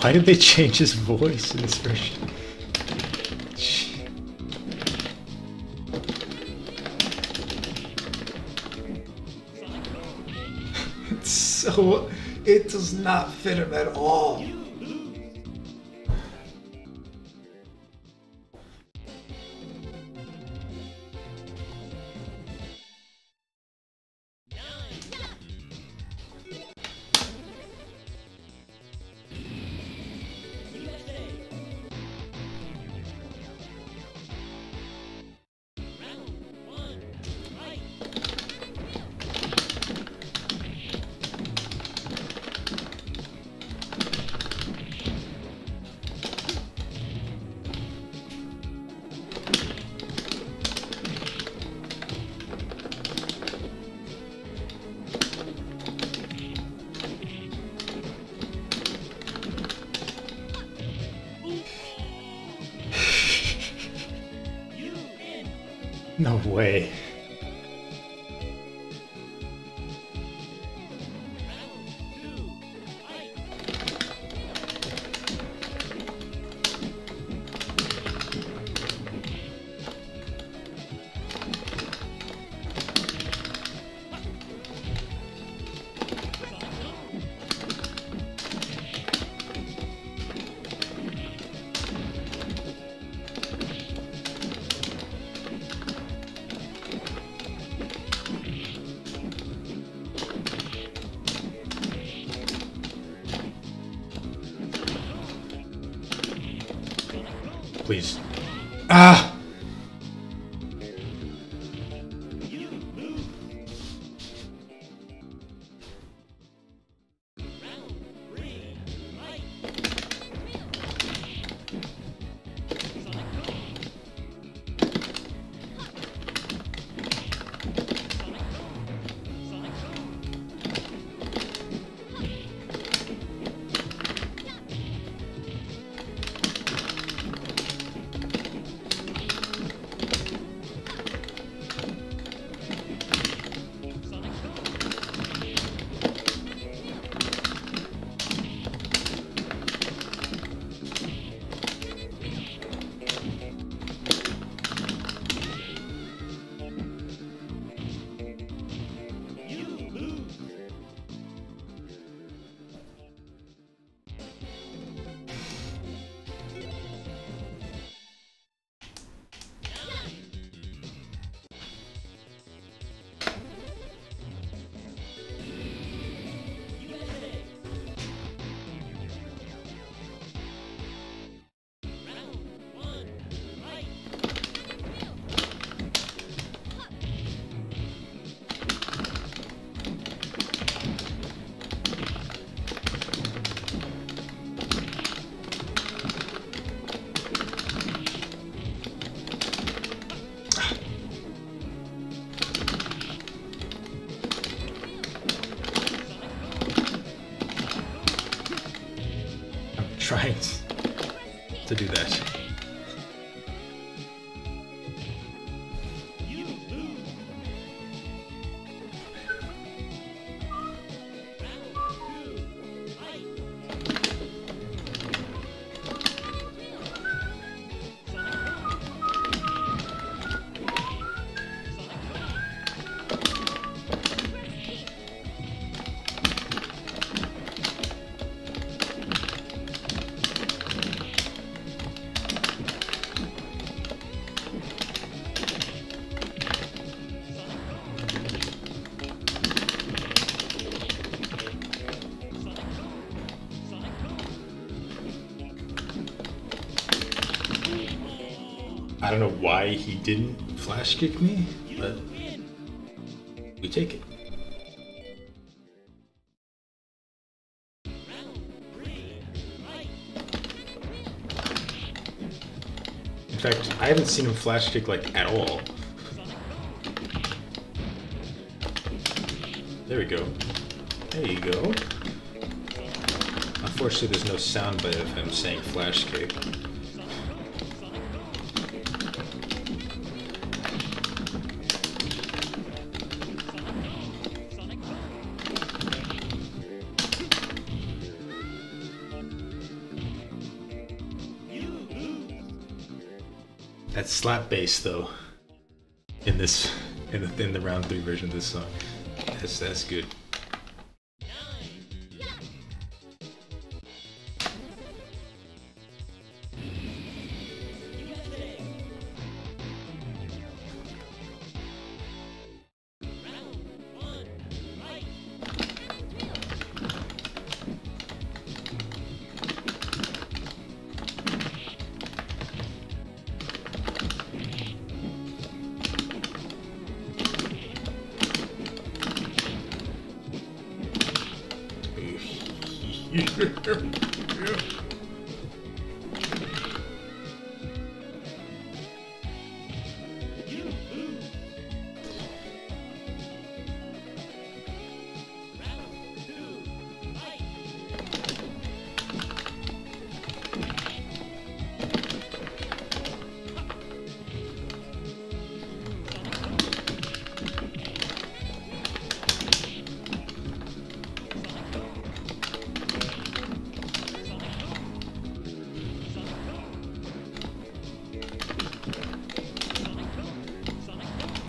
Why did they change his voice in this version? It does not fit him at all. Way. Do that. Why he didn't flash kick me, but we take it. In fact, I haven't seen him flash kick like at all. There we go. There you go. Unfortunately, there's no soundbite of him saying flash kick. Slap bass though, in this in the in the round three version of this song, that's that's good.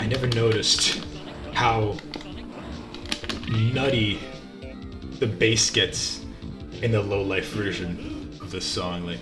Never noticed how nutty the bass gets in the low life version of this song. Like,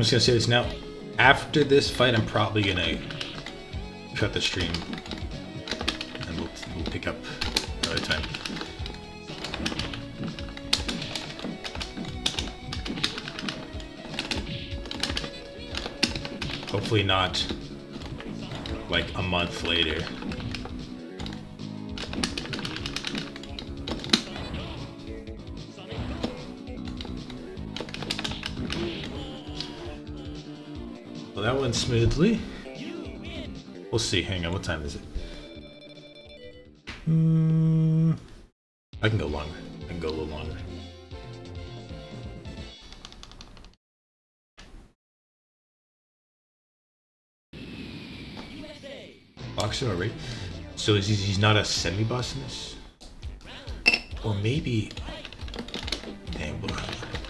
I'm just gonna say this now. After this fight, I'm probably gonna cut the stream, and we'll we'll pick up another time. Hopefully not like a month later. Went smoothly. We'll see. Hang on. What time is it? Hmm. I can go longer. I can go a little longer. Boxer already? So is he, he's not a semi-boss in this? Or maybe... Dang.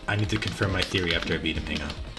I need to confirm my theory after I beat him. Hang on.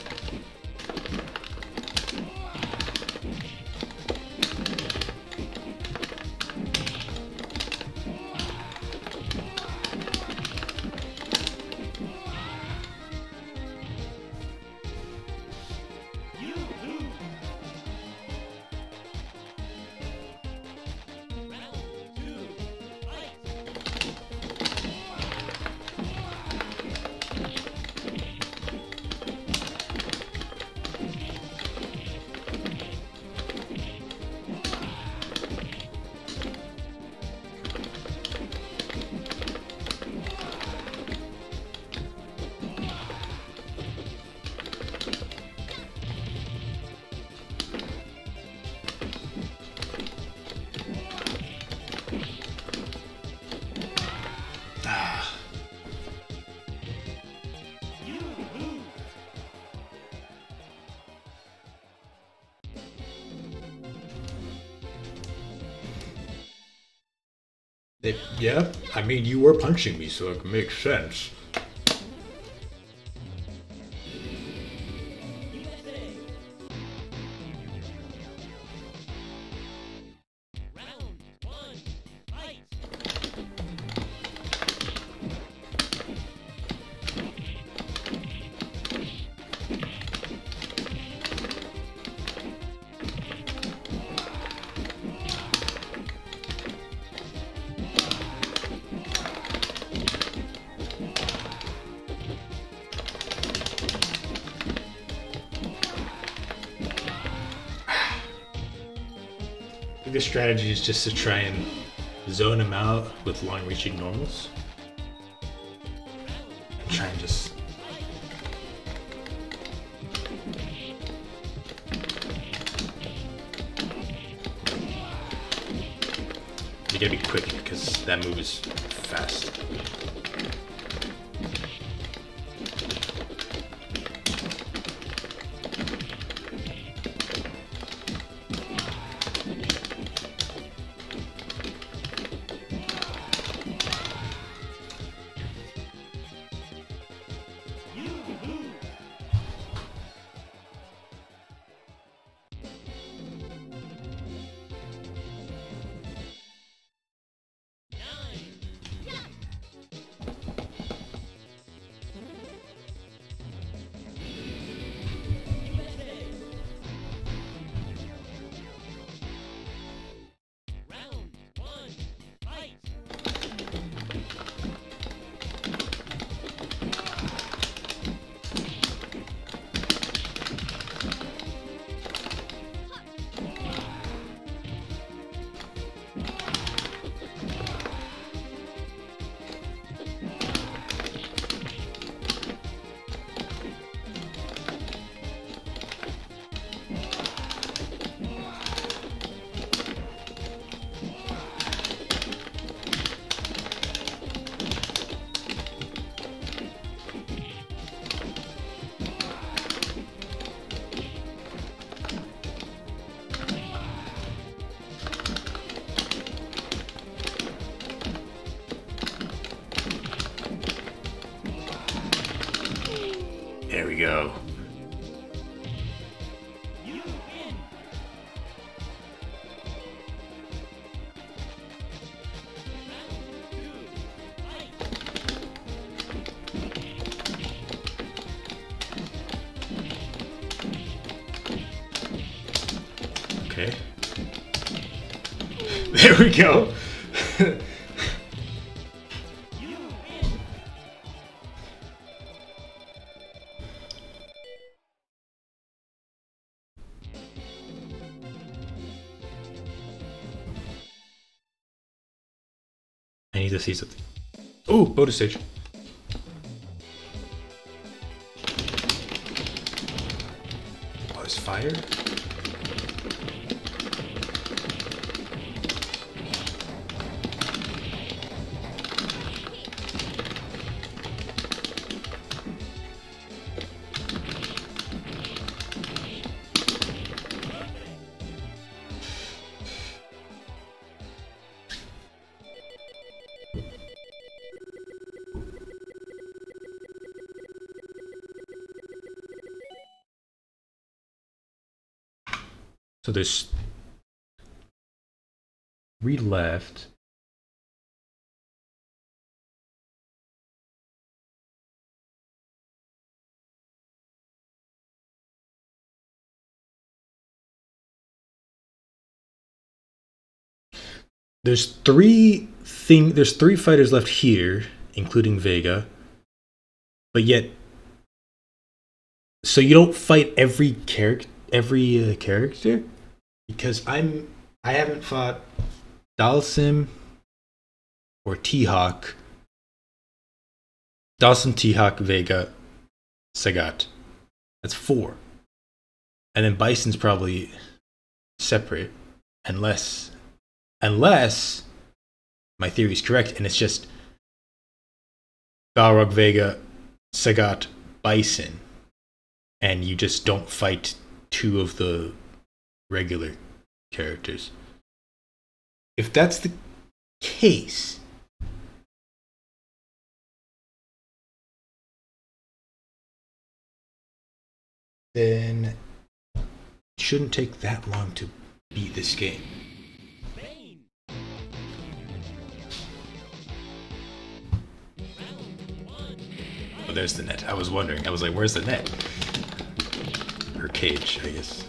Punching me, so it makes sense. Think the strategy is just to try and zone him out with long-reaching normals. And try and just. You gotta be quick because that move is fast. We go. I need to see something. Oh, bonus stage. Oh, it's fire? So there's three left. There's three thing. There's three fighters left here, including Vega. But yet, so you don't fight every character, every uh, character, because I'm I haven't fought Dhalsim or T Hawk. Dhalsim, T Hawk, Vega, Sagat. That's four. And then Bison's probably separate, unless unless my theory is correct and it's just Balrog, Vega, Sagat, Bison, and you just don't fight two of the regular characters. If that's the case, then it shouldn't take that long to beat this game. Oh, there's the net. I was wondering. I was like, where's the net? Or cage, I guess.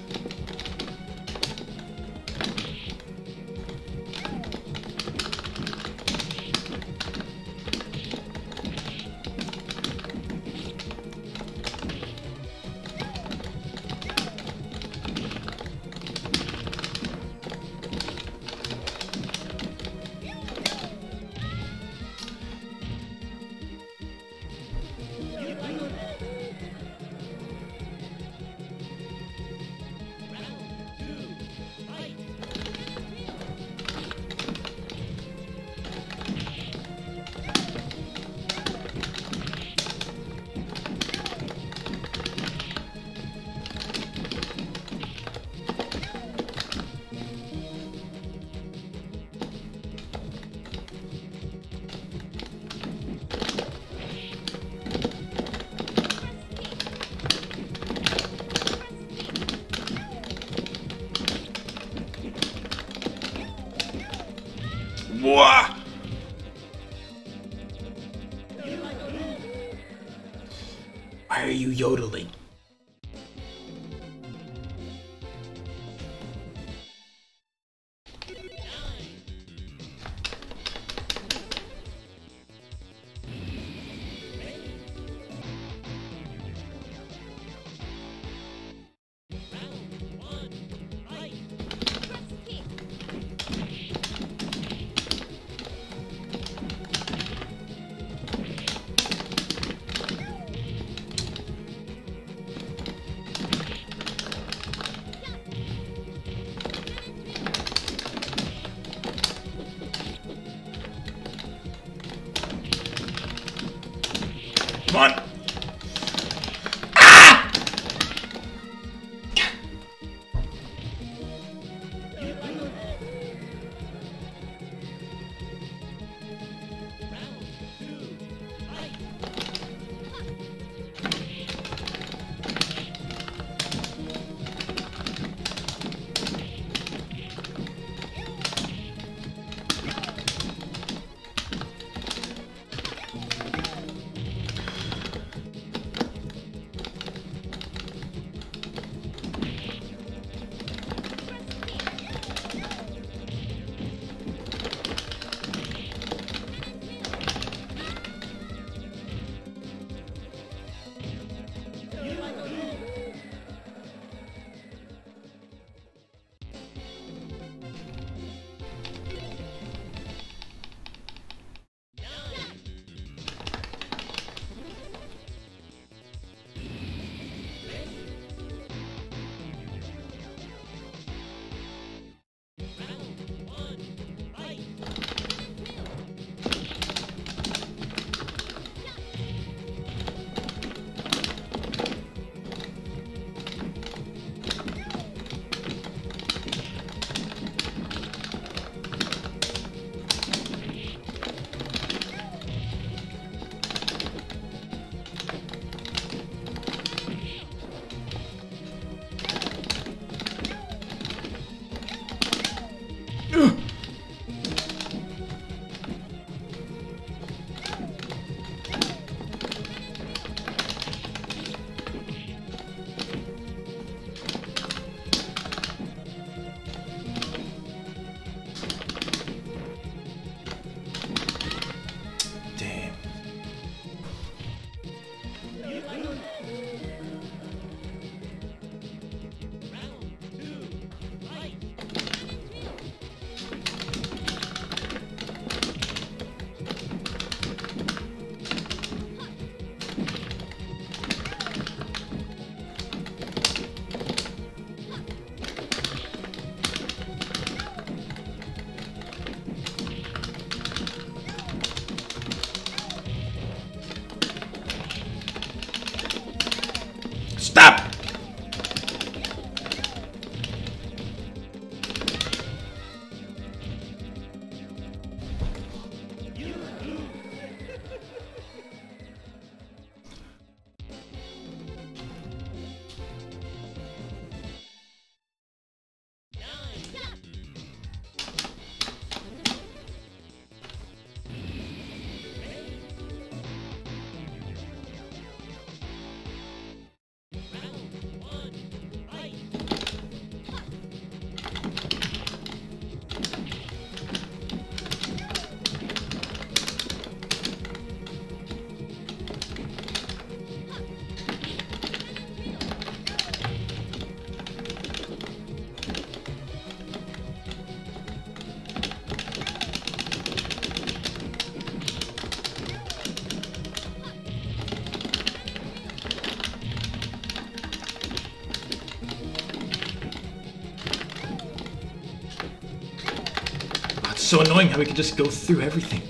Annoying how we could just go through everything.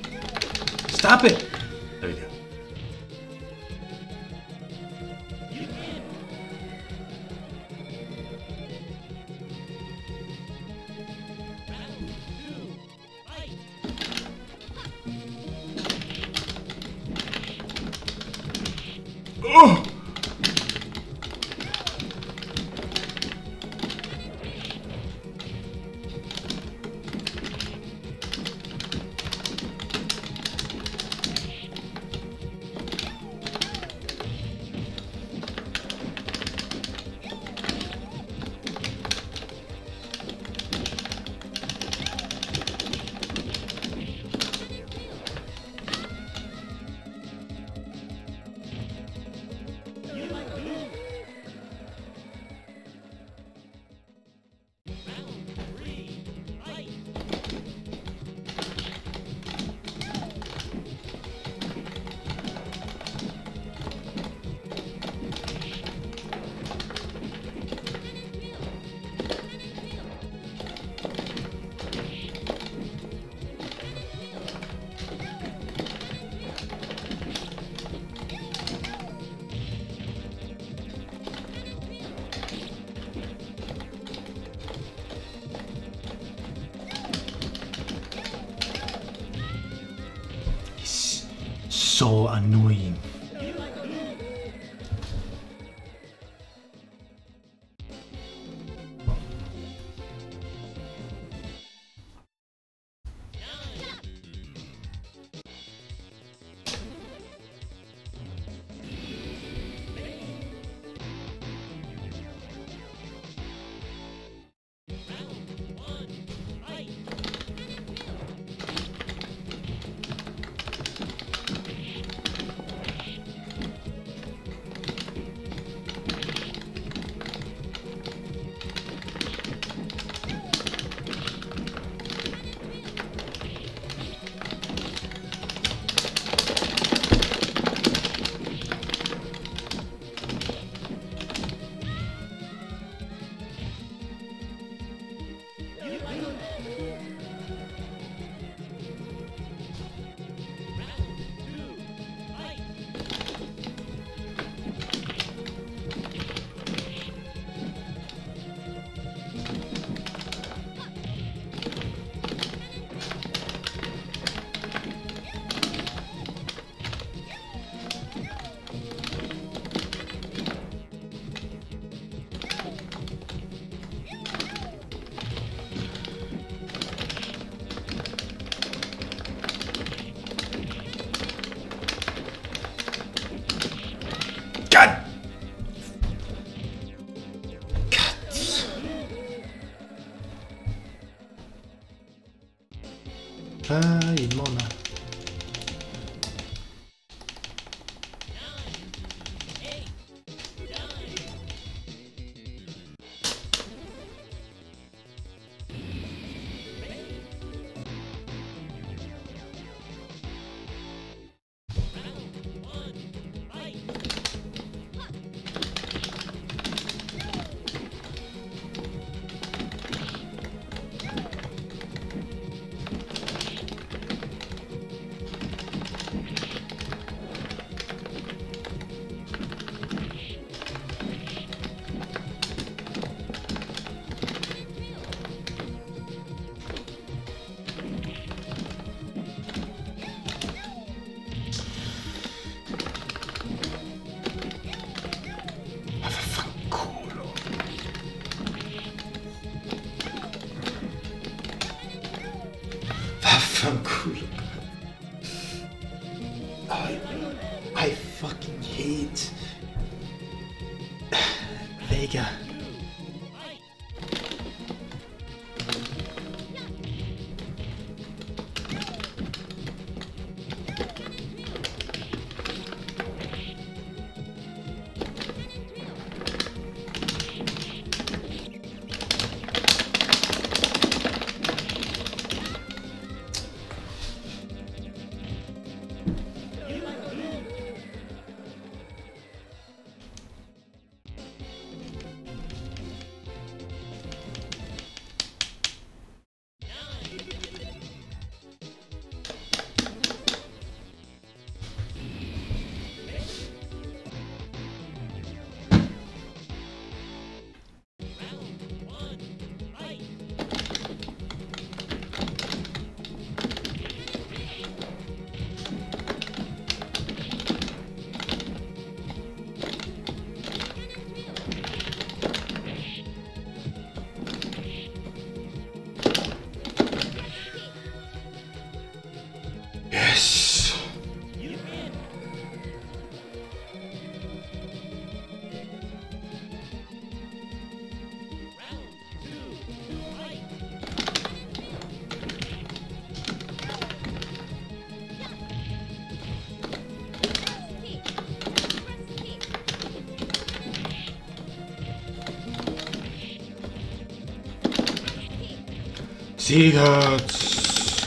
Stop it! Seagulls.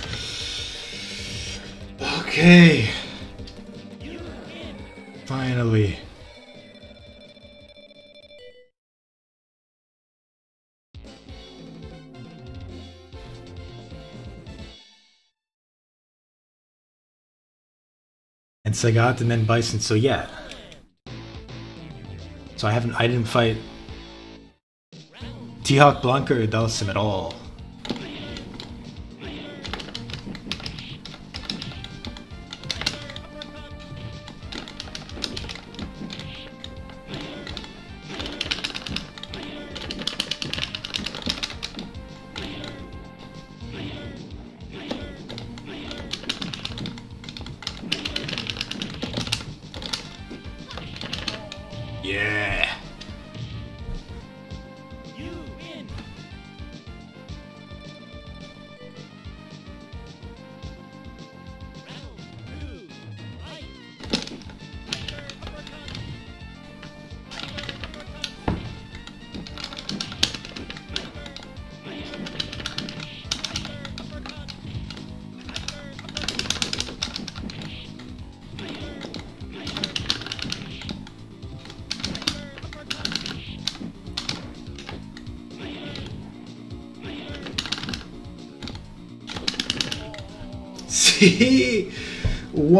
Okay. Finally. And Sagat and then Bison. So yeah. So I haven't I didn't fight T-Hawk Blanka or Dhalsim at all.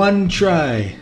One try.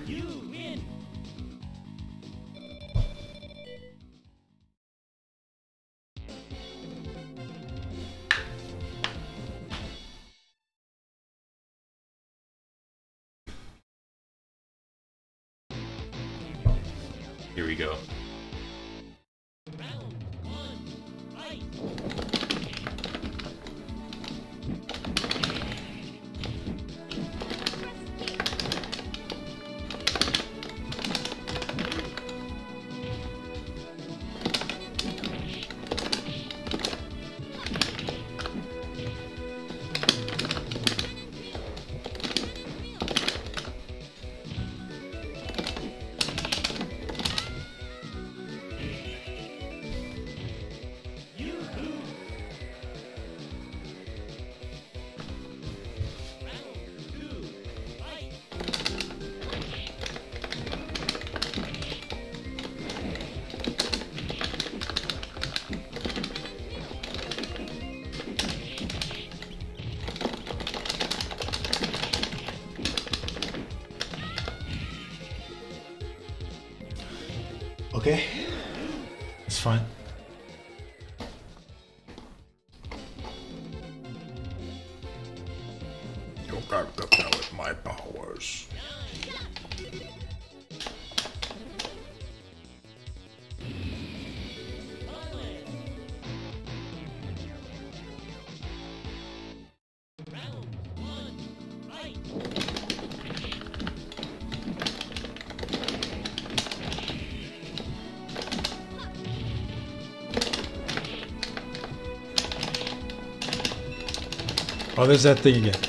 Oh, there's that thing again.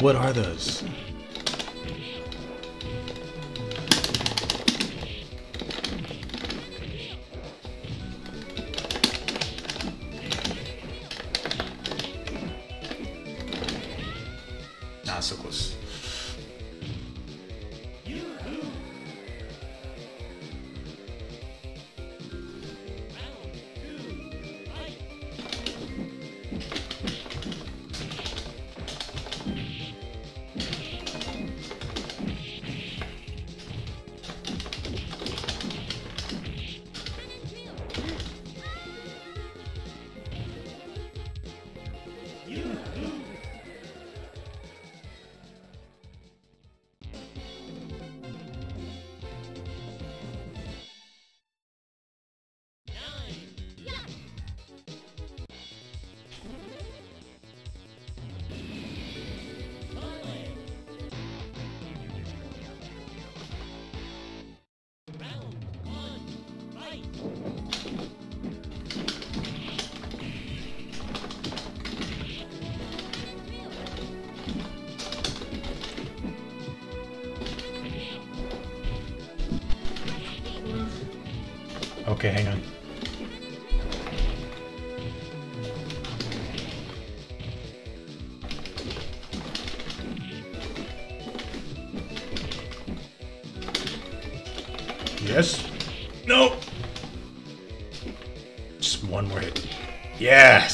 What are those? Okay, hang on. Yes. No. Just one more hit. Yes.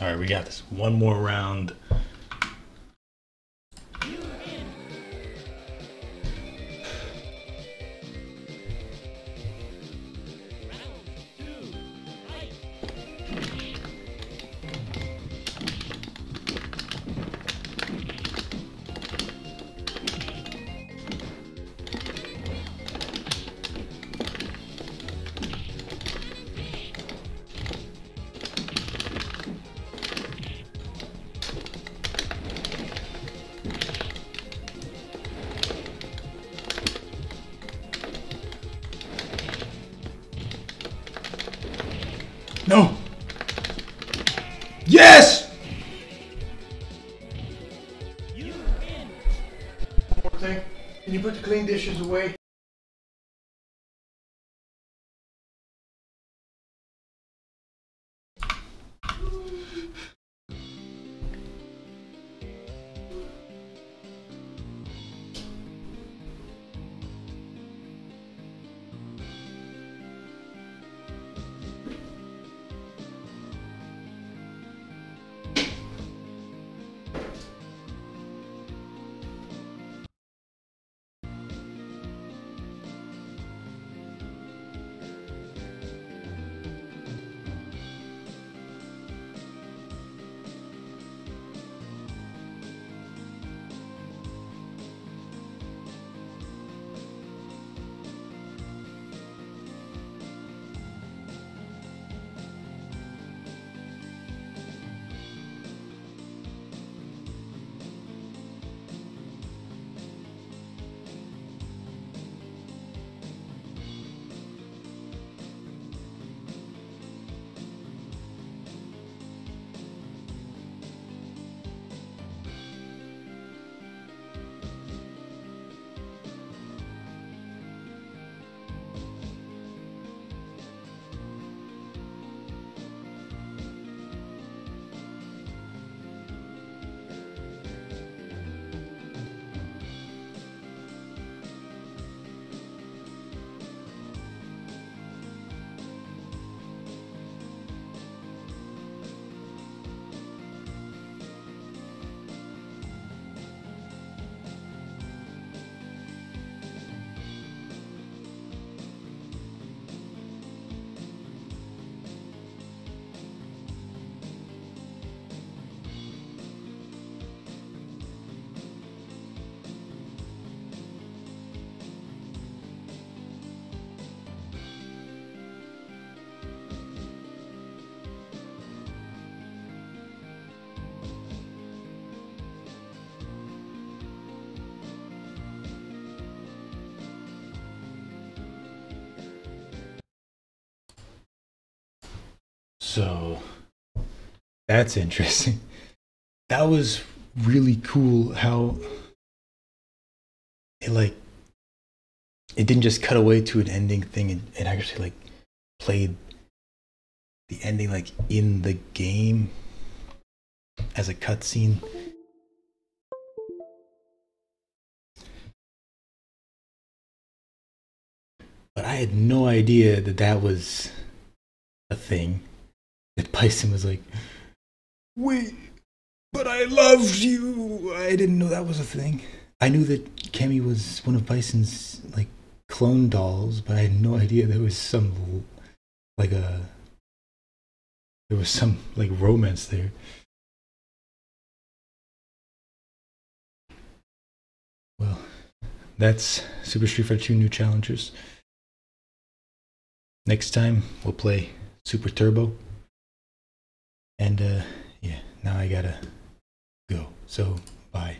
All right, we got this. One more round clean dishes away, So that's interesting. That was really cool how it like it didn't just cut away to an ending thing it, it actually like played the ending like in the game as a cutscene. But I had no idea that that was a thing. That Bison was like, wait, but I loved you. I didn't know that was a thing. I knew that Cammy was one of Bison's like clone dolls, but I had no idea there was some like a there was some like romance there. Well, that's Super Street Fighter 2 new challengers. Next time we'll play Super Turbo. And uh yeah, now I gotta go. So bye.